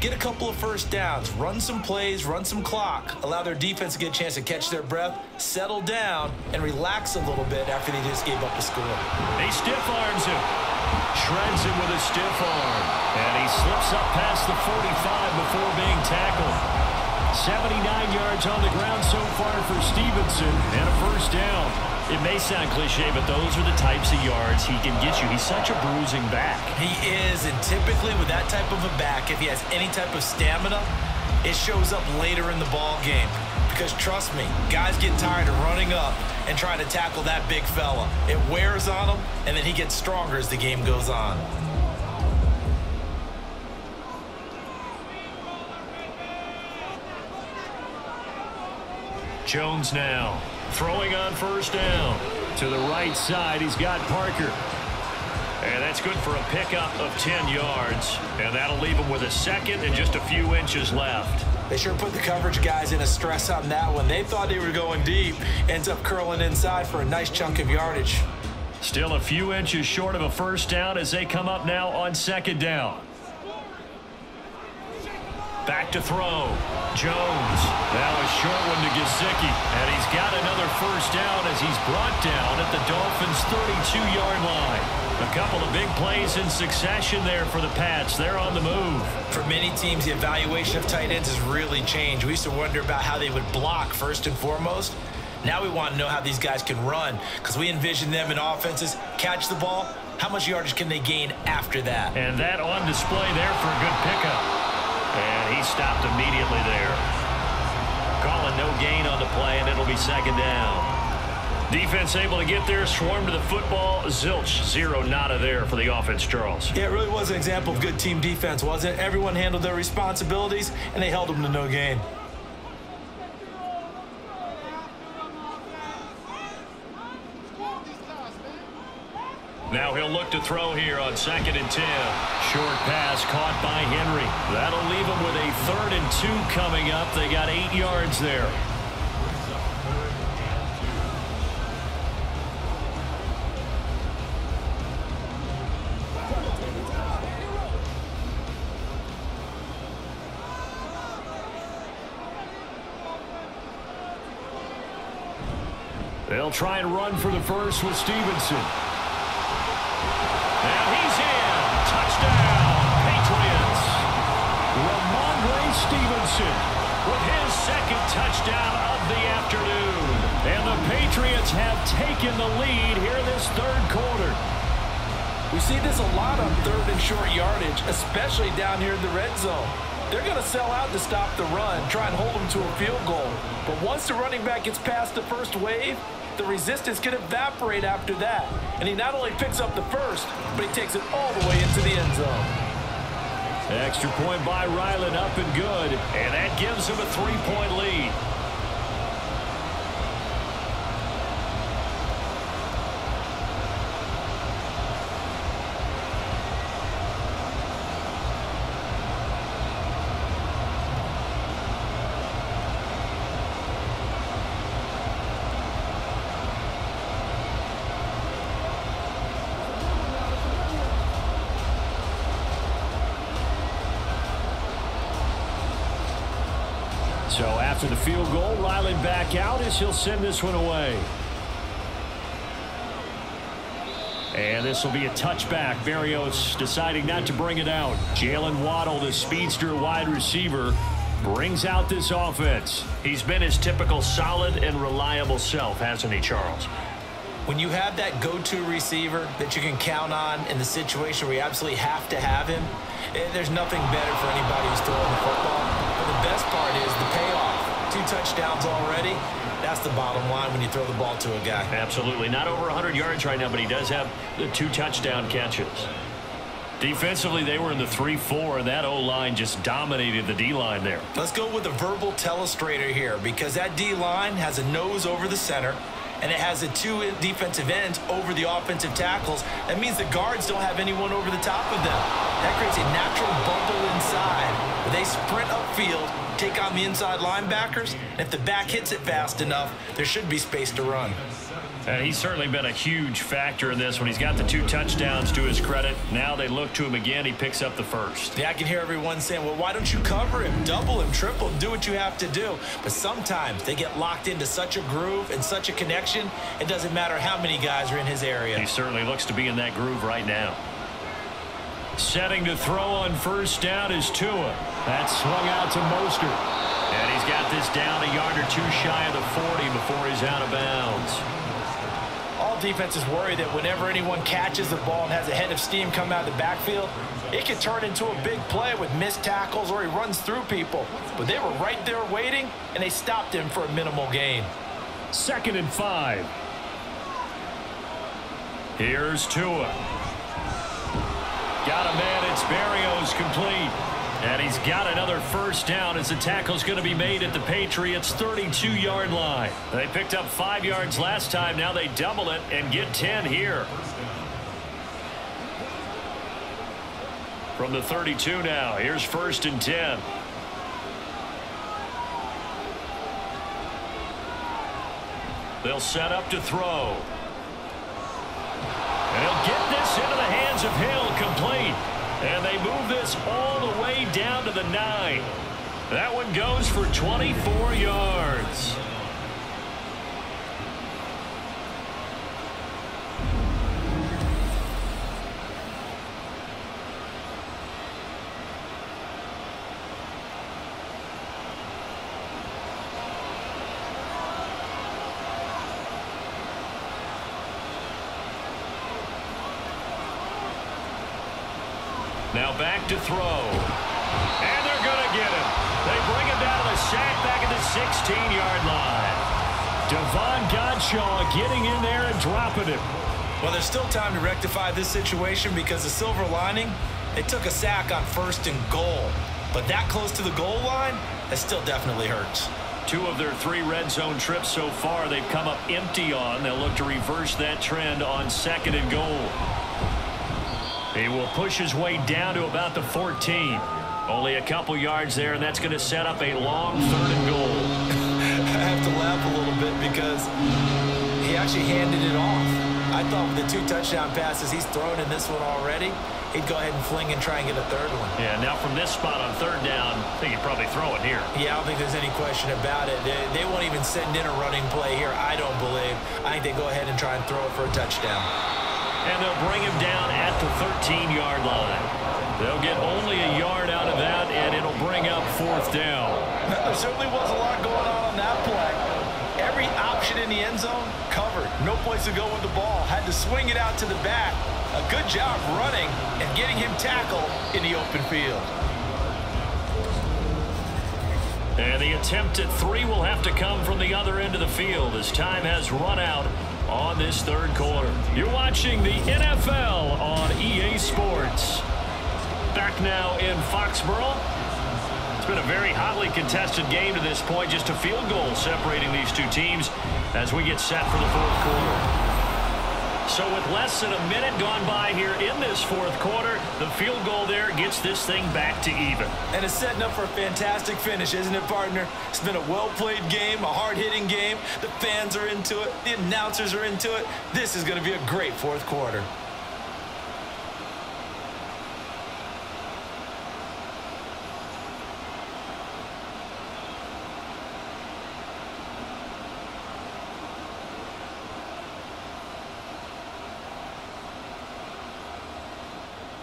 C: get a couple of first downs, run some plays, run some clock, allow their defense to get a chance to catch their breath, settle down, and relax a little bit after they just gave up the score.
B: He stiff arms him. Shreds him with a stiff arm. And he slips up past the 45 before being tackled. 79 yards on the ground so far for Stevenson and a first down. It may sound cliche, but those are the types of yards he can get you. He's such a bruising back.
C: He is, and typically with that type of a back, if he has any type of stamina, it shows up later in the ball game. Because trust me, guys get tired of running up and trying to tackle that big fella. It wears on him, and then he gets stronger as the game goes on.
B: Jones now throwing on first down. To the right side, he's got Parker. And that's good for a pickup of 10 yards. And that'll leave him with a second and just a few inches left.
C: They sure put the coverage guys in a stress on that one. They thought they were going deep. Ends up curling inside for a nice chunk of yardage.
B: Still a few inches short of a first down as they come up now on second down. Back to throw. Jones. Now a short one to Gesicki. And he's got another first down as he's brought down at the Dolphins' 32-yard line. A couple of big plays in succession there for the Pats. They're on the move.
C: For many teams, the evaluation of tight ends has really changed. We used to wonder about how they would block first and foremost. Now we want to know how these guys can run because we envision them in offenses catch the ball. How much yardage can they gain after that?
B: And that on display there for a good pickup. And he stopped immediately there. No gain on the play, and it'll be second down. Defense able to get there, swarm to the football. Zilch, zero nada there for the offense, Charles.
C: Yeah, it really was an example of good team defense, wasn't it? Everyone handled their responsibilities, and they held them to no gain.
B: Look to throw here on second and 10. Short pass caught by Henry. That'll leave him with a third and two coming up. They got eight yards there. They'll try and run for the first with Stevenson. With his second touchdown of the afternoon. And the Patriots have taken the lead here this third quarter.
D: We see this a lot on third and short yardage, especially down here in the red zone. They're going to sell out to stop the run, try and hold them to a field goal. But once the running back gets past the first wave, the resistance can evaporate after that. And he not only picks up the first, but he takes it all the way into the end zone.
B: Extra point by Ryland up and good. And that gives him a three-point lead. So after the field goal, Ryland back out as he'll send this one away. And this will be a touchback. Berrios deciding not to bring it out. Jaylen Waddle, the speedster wide receiver, brings out this offense. He's been his typical solid and reliable self, hasn't he, Charles?
C: When you have that go-to receiver that you can count on in the situation where you absolutely have to have him, eh, there's nothing better for anybody who's throwing the football. Touchdowns already. That's the bottom line when you throw the ball to a guy.
B: Absolutely. Not over 100 yards right now, but he does have the two touchdown catches. Defensively, they were in the 3-4, and that O-line just dominated the D-line there.
C: Let's go with a verbal telestrator here because that D-line has a nose over the center and it has a two defensive ends over the offensive tackles. That means the guards don't have anyone over the top of them. That creates a natural bubble inside where they sprint upfield take on the inside linebackers. And if the back hits it fast enough, there should be space to run.
B: And he's certainly been a huge factor in this when he's got the two touchdowns to his credit. Now they look to him again. He picks up the first.
C: Yeah, I can hear everyone saying, well, why don't you cover him, double him, triple him, do what you have to do. But sometimes they get locked into such a groove and such a connection, it doesn't matter how many guys are in his area.
B: He certainly looks to be in that groove right now. Setting to throw on first down is Tua. That's swung out to Mostert. And he's got this down a yard or two shy of the 40 before he's out of bounds
C: all defenses worry that whenever anyone catches the ball and has a head of steam come out of the backfield, it can turn into a big play with missed tackles or he runs through people. But they were right there waiting, and they stopped him for a minimal gain.
B: Second and five. Here's Tua. Got a man. It's Berrios complete. And he's got another first down as the tackle's going to be made at the Patriots 32-yard line. They picked up five yards last time. Now they double it and get 10 here. From the 32 now, here's first and 10. They'll set up to throw. And he'll get this into the hands of Hill complete. And they move all the way down to the nine. That one goes for 24 yards. Now back to throw. And they're going to get him. They bring him down to the sack back at the 16-yard line. Davon Godchaux getting in there and dropping it.
C: Well, there's still time to rectify this situation because the silver lining, they took a sack on first and goal. But that close to the goal line, that still definitely hurts.
B: Two of their three red zone trips so far they've come up empty on. They'll look to reverse that trend on second and goal. He will push his way down to about the 14. Only a couple yards there, and that's going to set up a long third and goal.
C: I have to laugh a little bit because he actually handed it off. I thought with the two touchdown passes he's thrown in this one already, he'd go ahead and fling and try and get a third one.
B: Yeah, now from this spot on third down, I think he'd probably throw it here.
C: Yeah, I don't think there's any question about it. They, they won't even send in a running play here, I don't believe. I think they go ahead and try and throw it for a touchdown.
B: And they'll bring him down at the 13-yard line. They'll get only a yard out of that, and it'll bring up fourth down.
C: There certainly was a lot going on on that play. Every option in the end zone covered. No place to go with the ball. Had to swing it out to the back. A good job running and getting him tackled in the open field.
B: And the attempt at three will have to come from the other end of the field as time has run out on this third quarter. You're watching the NFL on EA Sports. Back now in Foxborough. It's been a very hotly contested game to this point. Just a field goal separating these two teams as we get set for the fourth quarter. So with less than a minute gone by here in this fourth quarter, the field goal there gets this thing back to even.
C: And it's setting up for a fantastic finish, isn't it, partner? It's been a well-played game, a hard-hitting game. The fans are into it. The announcers are into it. This is going to be a great fourth quarter.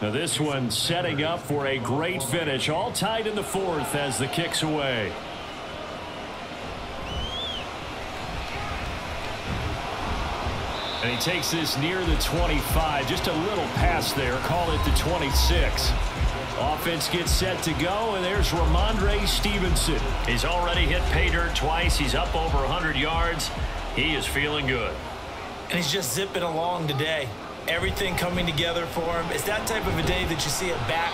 B: Now this one setting up for a great finish. All tied in the fourth as the kick's away. And he takes this near the 25. Just a little pass there. Call it the 26. Offense gets set to go, and there's Rhamondre Stevenson. He's already hit pay dirt twice. He's up over 100 yards. He is feeling good.
C: And he's just zipping along today everything coming together for him. It's that type of a day that you see it back.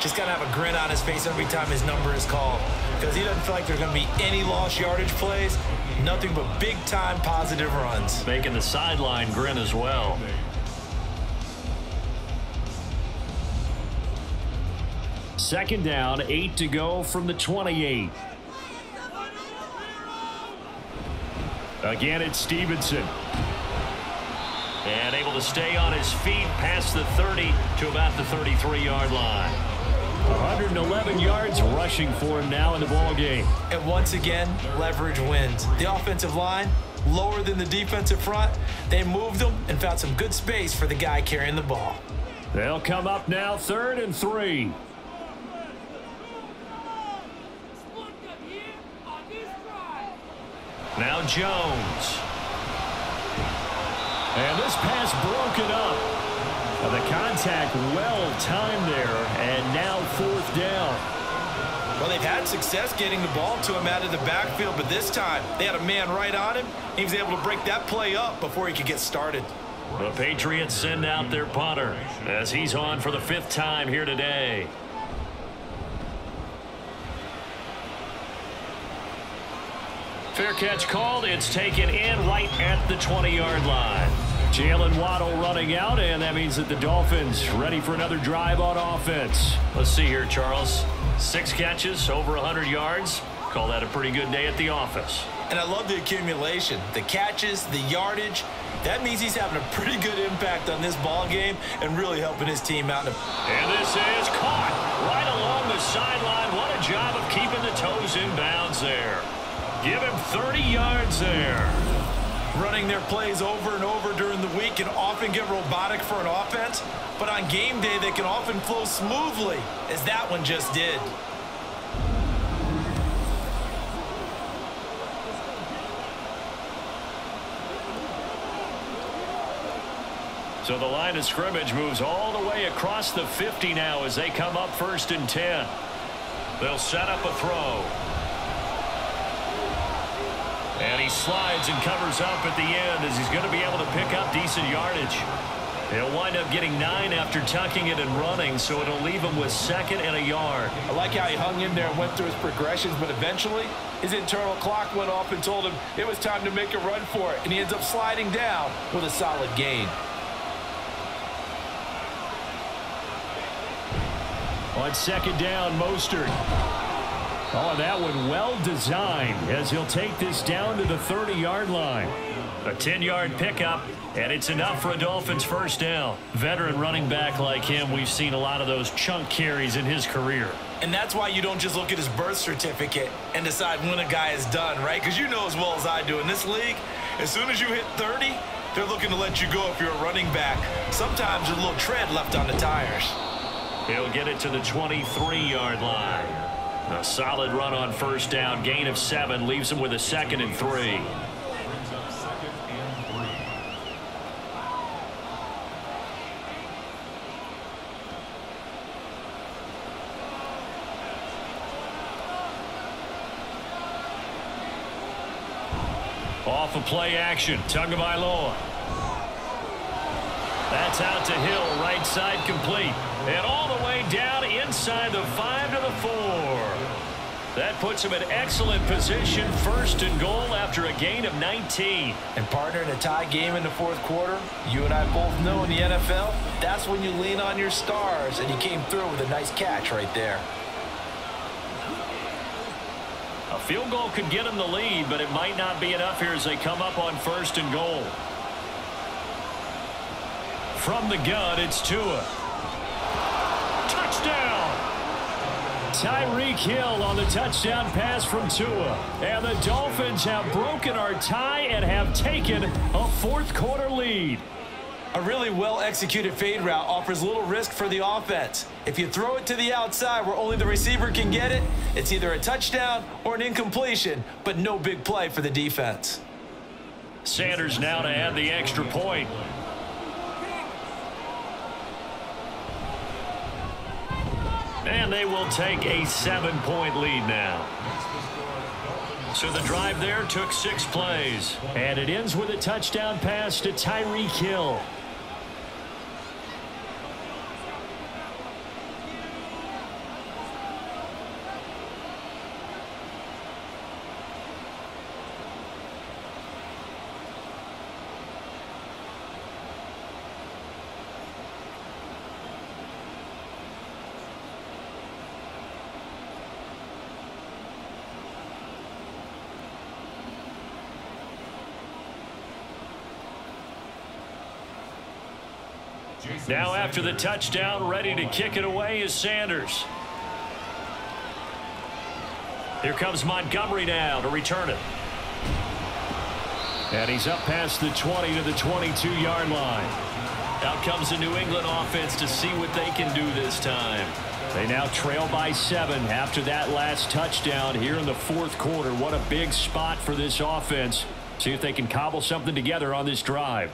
C: Just got to have a grin on his face every time his number is called because he doesn't feel like there's going to be any lost yardage plays, nothing but big-time positive runs.
B: Making the sideline grin as well. Second down, eight to go from the 28. Again, it's Stevenson. And able to stay on his feet past the 30 to about the 33-yard line. 111 yards rushing for him now in the ball game.
D: And once again, leverage wins. The offensive line, lower than the defensive front. They moved them and found some good space for the guy carrying the ball.
B: They'll come up now third and three. Now Jones. And this pass broken up. The contact well timed there, and now fourth down.
E: Well, they've had success getting the ball to him out of the backfield, but this time they had a man right on him. He was able to break that play up before he could get started.
B: The Patriots send out their punter as he's on for the fifth time here today. Fair catch called. It's taken in right at the 20-yard line. Jaylen Waddle running out, and that means that the Dolphins ready for another drive on offense. Let's see here, Charles. Six catches, over 100 yards. Call that a pretty good day at the office.
E: And I love the accumulation, the catches, the yardage. That means he's having a pretty good impact on this ball game and really helping his team out.
B: And this is caught right along the sideline. What a job of keeping the toes in bounds there. Give him 30 yards there.
E: Running their plays over and over during the week can often get robotic for an offense, but on game day they can often flow smoothly, as that one just did.
B: So the line of scrimmage moves all the way across the 50 now as they come up first and 10. They'll set up a throw. And he slides and covers up at the end as he's going to be able to pick up decent yardage. He'll wind up getting nine after tucking it and running, so it'll leave him with second and a yard.
C: I like how he hung in there and went through his progressions, but eventually his internal clock went off and told him it was time to make a run for it, and he ends up sliding down with a solid gain.
B: On second down, Mostert. Oh, that one well designed as he'll take this down to the 30-yard line. A 10-yard pickup, and it's enough for a Dolphins first down. Veteran running back like him, we've seen a lot of those chunk carries in his career.
E: And that's why you don't just look at his birth certificate and decide when a guy is done, right? Because you know as well as I do, in this league, as soon as you hit 30, they're looking to let you go if you're a running back. Sometimes there's a little tread left on the tires.
B: He'll get it to the 23-yard line. A solid run on first down. Gain of seven leaves him with a second and three. Off of play action. Tagovailoa. That's out to Hill. Right side complete. And all the way down inside the five to the four. That puts him in excellent position. First and goal after a gain of 19.
D: And partner in a tie game in the fourth quarter, you and I both know in the NFL, that's when you lean on your stars. And he came through with a nice catch right there.
B: A field goal could get him the lead, but it might not be enough here as they come up on first and goal. From the gun, it's Tua. Touchdown! Tyreek Hill on the touchdown pass from Tua. And the Dolphins have broken our tie and have taken a fourth quarter lead.
D: A really well-executed fade route offers little risk for the offense. If you throw it to the outside where only the receiver can get it, it's either a touchdown or an incompletion, but no big play for the defense.
B: Sanders now to add the extra point. And they will take a seven-point lead now. So the drive there took six plays. And it ends with a touchdown pass to Tyreek Hill. Now after the touchdown, ready to kick it away is Sanders. Here comes Montgomery now to return it. And he's up past the 20 to the 22-yard line. Out comes the New England offense to see what they can do this time. They now trail by seven after that last touchdown here in the fourth quarter. What a big spot for this offense. See if they can cobble something together on this drive.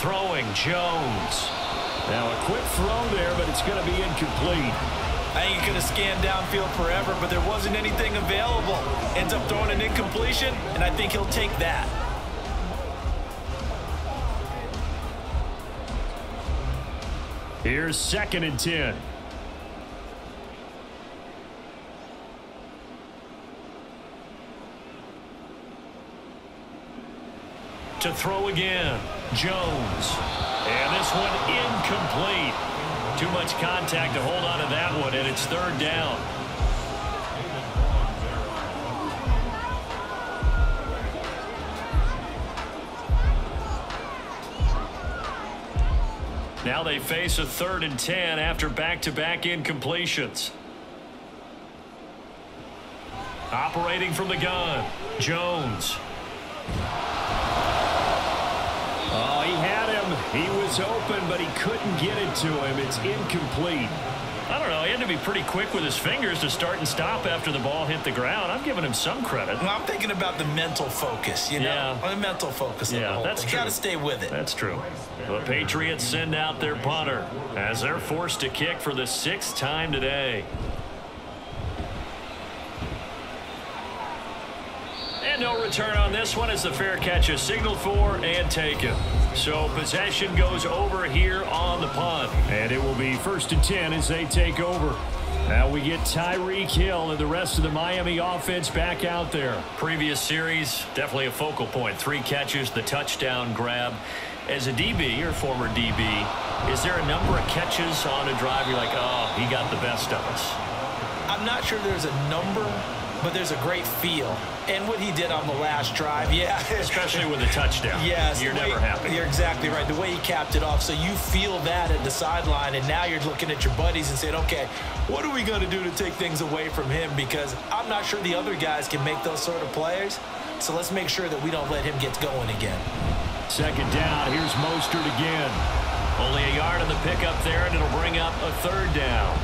B: Throwing Jones. Now a quick throw there, but it's going to be incomplete.
C: I think he could have scanned downfield forever, but there wasn't anything available. Ends up throwing an incompletion, and I think he'll take that.
B: Here's second and 10. To throw again, Jones. And this one incomplete. Too much contact to hold on to that one, and it's third down. Now they face a third and 10 after back-to-back -back incompletions. Operating from the gun, Jones. Oh, he had him. He was open, but he couldn't get it to him. It's incomplete. I don't know. He had to be pretty quick with his fingers to start and stop after the ball hit the ground. I'm giving him some credit.
C: Well, I'm thinking about the mental focus, you know?
B: Yeah.
C: The mental focus
B: yeah,
C: of the whole
B: that's
C: thing.
B: true.
C: got to stay with it.
B: That's true. The Patriots send out their punter as they're forced to kick for the sixth time today. And no return on this one as the fair catch is signaled for and taken. So possession goes over here on the punt. And it will be first and 10 as they take over. Now we get Tyreek Hill and the rest of the Miami offense back out there. Previous series, definitely a focal point. Three catches, the touchdown grab. As a DB, or former DB, is there a number of catches on a drive you're like, oh, he got the best of us?
C: I'm not sure there's a number, but there's a great feel. And what he did on the last drive, yeah.
B: Especially with a touchdown.
C: Yes.
B: You're
C: way-
B: never happy.
C: You're exactly right. The way he capped it off. So you feel that at the sideline, and now you're looking at your buddies and saying, okay, what are we going to do to take things away from him? Because I'm not sure the other guys can make those sort of plays. So let's make sure that we don't let him get going again.
B: Second down. Here's Mostert again. Only a yard on the pickup there, and it'll bring up a third down.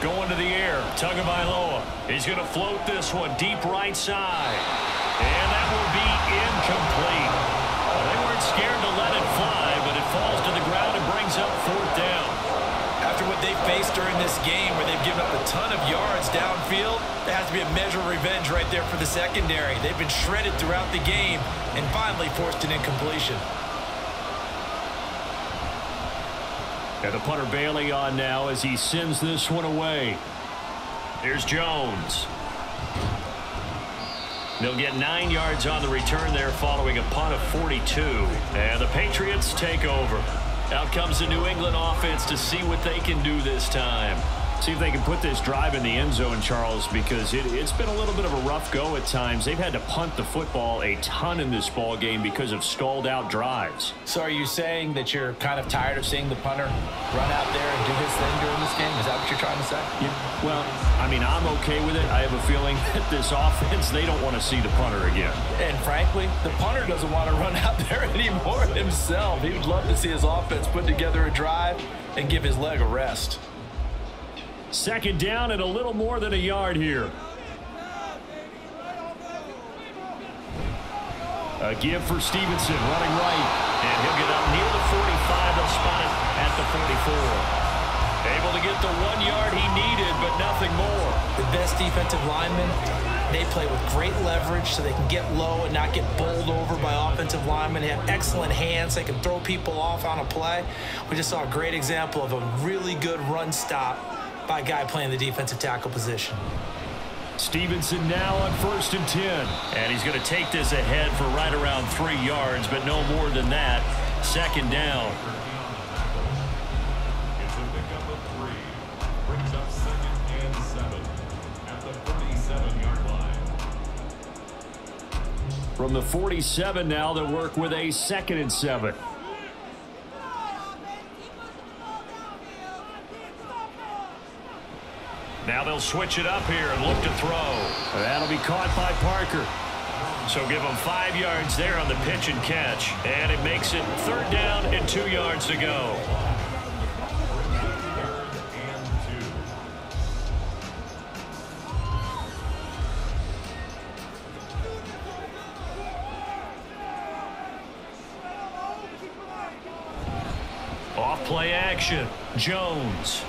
B: Going to the air. Tagovailoa. He's going to float this one deep right side. And that will be incomplete. Well, they weren't scared to let it fly, but it falls to the ground and brings up fourth down.
C: After what they faced during this game where they've given up a ton of yards downfield, there has to be a measure of revenge right there for the secondary. They've been shredded throughout the game and finally forced an incompletion.
B: And the punter Bailey on now as he sends this one away. Here's Jones. They'll get nine yards on the return there following a punt of 42. And the Patriots take over. Out comes the New England offense to see what they can do this time. See if they can put this drive in the end zone, Charles, because it, it's been a little bit of a rough go at times. They've had to punt the football a ton in this ball game because of stalled out drives.
C: So are you saying that you're kind of tired of seeing the punter run out there and do his thing during this game? Is that what you're trying to say?
B: Yeah, well, I mean, I'm okay with it. I have a feeling that this offense, they don't want to see the punter again.
C: And frankly, the punter doesn't want to run out there anymore himself. He would love to see his offense put together a drive and give his leg a rest.
B: Second down and a little more than a yard here. A give for Stevenson running right. And he'll get up near the 45. They'll spot it at the 44. Able to get the one yard he needed, but nothing more.
C: The best defensive linemen, they play with great leverage so they can get low and not get bowled over by offensive linemen. They have excellent hands. They can throw people off on a play. We just saw a great example of a really good run stop by a guy playing the defensive tackle position.
B: Stevenson now on first and 10. And he's going to take this ahead for right around three yards, but no more than that. Second down.
D: It's a pickup three. Brings up second and seven at the 47-yard line.
B: From the 47 now, they'll work with a second and seven. They'll switch it up here and look to throw. That'll be caught by Parker. So give him five yards there on the pitch and catch. And it makes it third down and two yards to go. Off play action. Jones.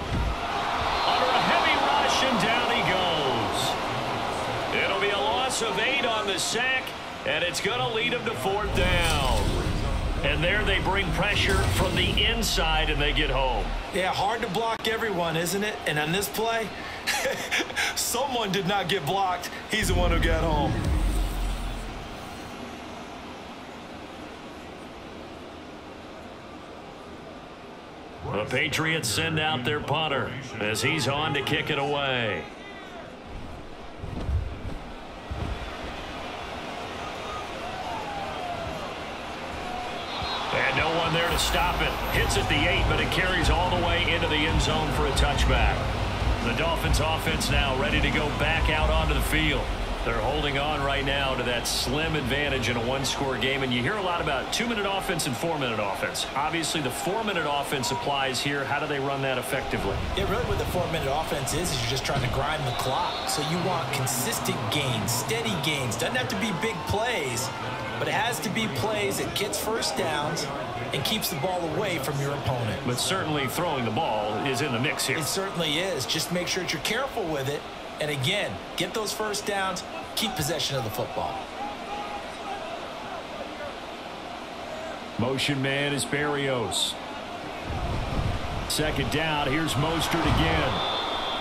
B: Under a heavy rush and down he goes. It'll be a loss of eight on the sack, and it's going to lead him to fourth down. And there they bring pressure from the inside and they get home.
C: Yeah, hard to block everyone, isn't it? And on this play, someone did not get blocked. He's the one who got home.
B: The Patriots send out their punter as he's on to kick it away. And no there to stop it. Hits at the eight, but it carries all the way into the end zone for a touchback. The Dolphins offense now ready to go back out onto the field. They're holding on right now to that slim advantage in a one-score game, and you hear a lot about two-minute offense and four-minute offense. Obviously, the four-minute offense applies here. How do they run that effectively?
C: Yeah, really what the four-minute offense is, is you're just trying to grind the clock. So you want consistent gains, steady gains. Doesn't have to be big plays, but it has to be plays that gets first downs and keeps the ball away from your opponent.
B: But certainly throwing the ball is in the mix here.
C: It certainly is. Just make sure that you're careful with it. And again, get those first downs, keep possession of the football.
B: Motion man is Berrios. Second down, here's Mostert again.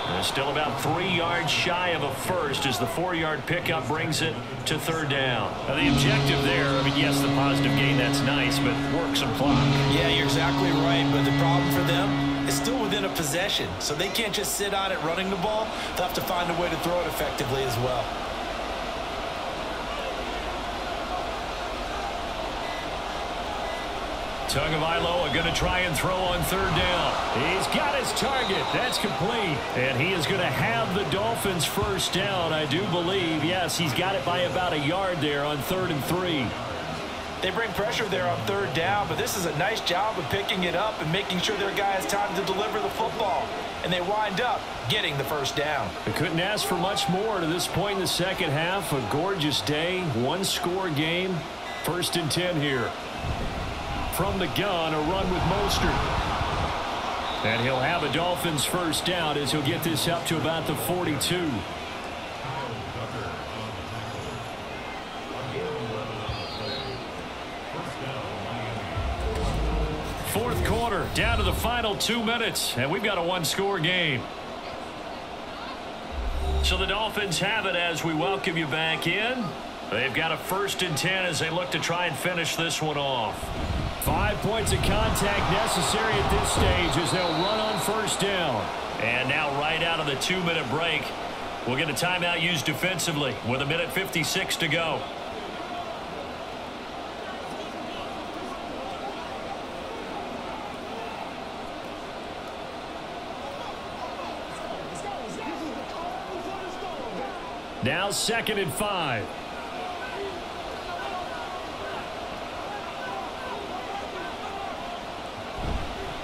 B: And still about three yards shy of a first as the four-yard pickup brings it to third down. Now, the objective there, I mean, yes, the positive gain, that's nice, but work some clock.
C: Yeah, you're exactly right. But the problem for them is still within a possession. So they can't just sit on it running the ball. They'll have to find a way to throw it effectively as well.
B: Tagovailoa going to try and throw on third down. He's got his target. That's complete. And he is going to have the Dolphins first down, I do believe. Yes, he's got it by about a yard there on third and three.
C: They bring pressure there on third down, but this is a nice job of picking it up and making sure their guy has time to deliver the football. And they wind up getting the first down.
B: I couldn't ask for much more to this point in the second half. A gorgeous day, one-score game. First and 10 here. From the gun, a run with Mostert. And he'll have a Dolphins first down as he'll get this up to about the 42. Fourth quarter, down to the final two minutes, and we've got a one-score game. So the Dolphins have it as we welcome you back in. They've got a first and 10 as they look to try and finish this one off. Five points of contact necessary at this stage as they'll run on first down. And now right out of the two-minute break, we'll get a timeout used defensively with a minute 56 to go. Now second and five.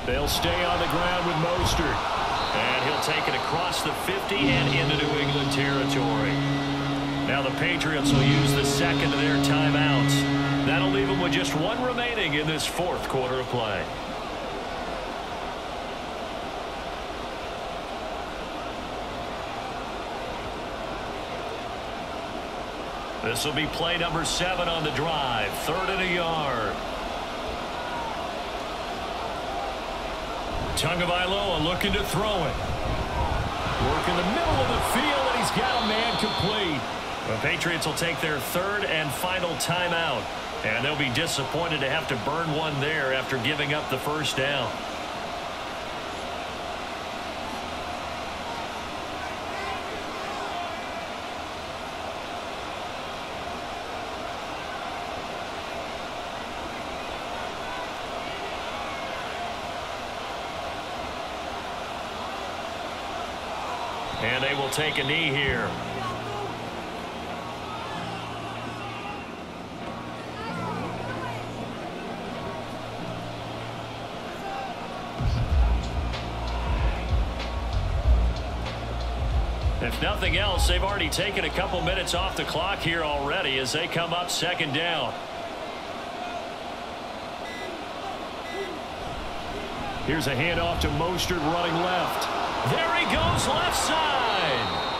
B: They'll stay on the ground with Mostert. And he'll take it across the 50 and into New England territory. Now the Patriots will use the second of their timeouts. That'll leave them with just one remaining in this fourth quarter of play. This will be play number seven on the drive. Third and a yard. Tagovailoa looking to throw it. Work in the middle of the field, and he's got a man complete. The Patriots will take their third and final timeout. And they'll be disappointed to have to burn one there after giving up the first down. Take a knee here. If nothing else, they've already taken a couple minutes off the clock here already as they come up second down. Here's a handoff to Mostert running left. There he goes left side.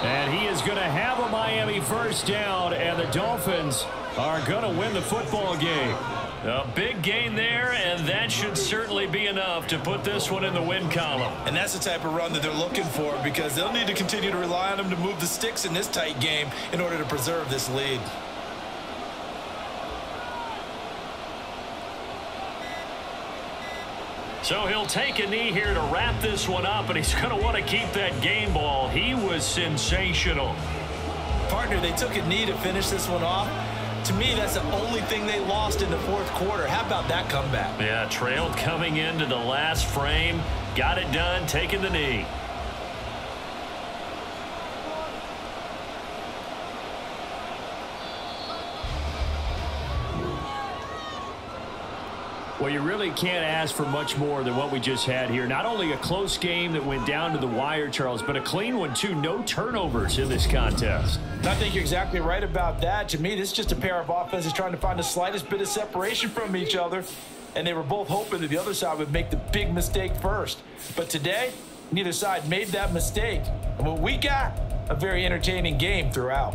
B: And he is going to have a Miami first down, and the Dolphins are going to win the football game. A big gain there, and that should certainly be enough to put this one in the win column.
E: And that's the type of run that they're looking for because they'll need to continue to rely on him to move the sticks in this tight game in order to preserve this lead.
B: So he'll take a knee here to wrap this one up, and he's going to want to keep that game ball. He was sensational.
D: Partner, they took a knee to finish this one off. To me, that's the only thing they lost in the fourth quarter. How about that comeback?
B: Yeah, trailed coming into the last frame. Got it done, taking the knee. Well, you really can't ask for much more than what we just had here. Not only a close game that went down to the wire, Charles, but a clean one, too. No turnovers in this contest.
C: I think you're exactly right about that. To me, this is just a pair of offenses trying to find the slightest bit of separation from each other. And they were both hoping that the other side would make the big mistake first. But today, neither side made that mistake. And what we got, a very entertaining game throughout.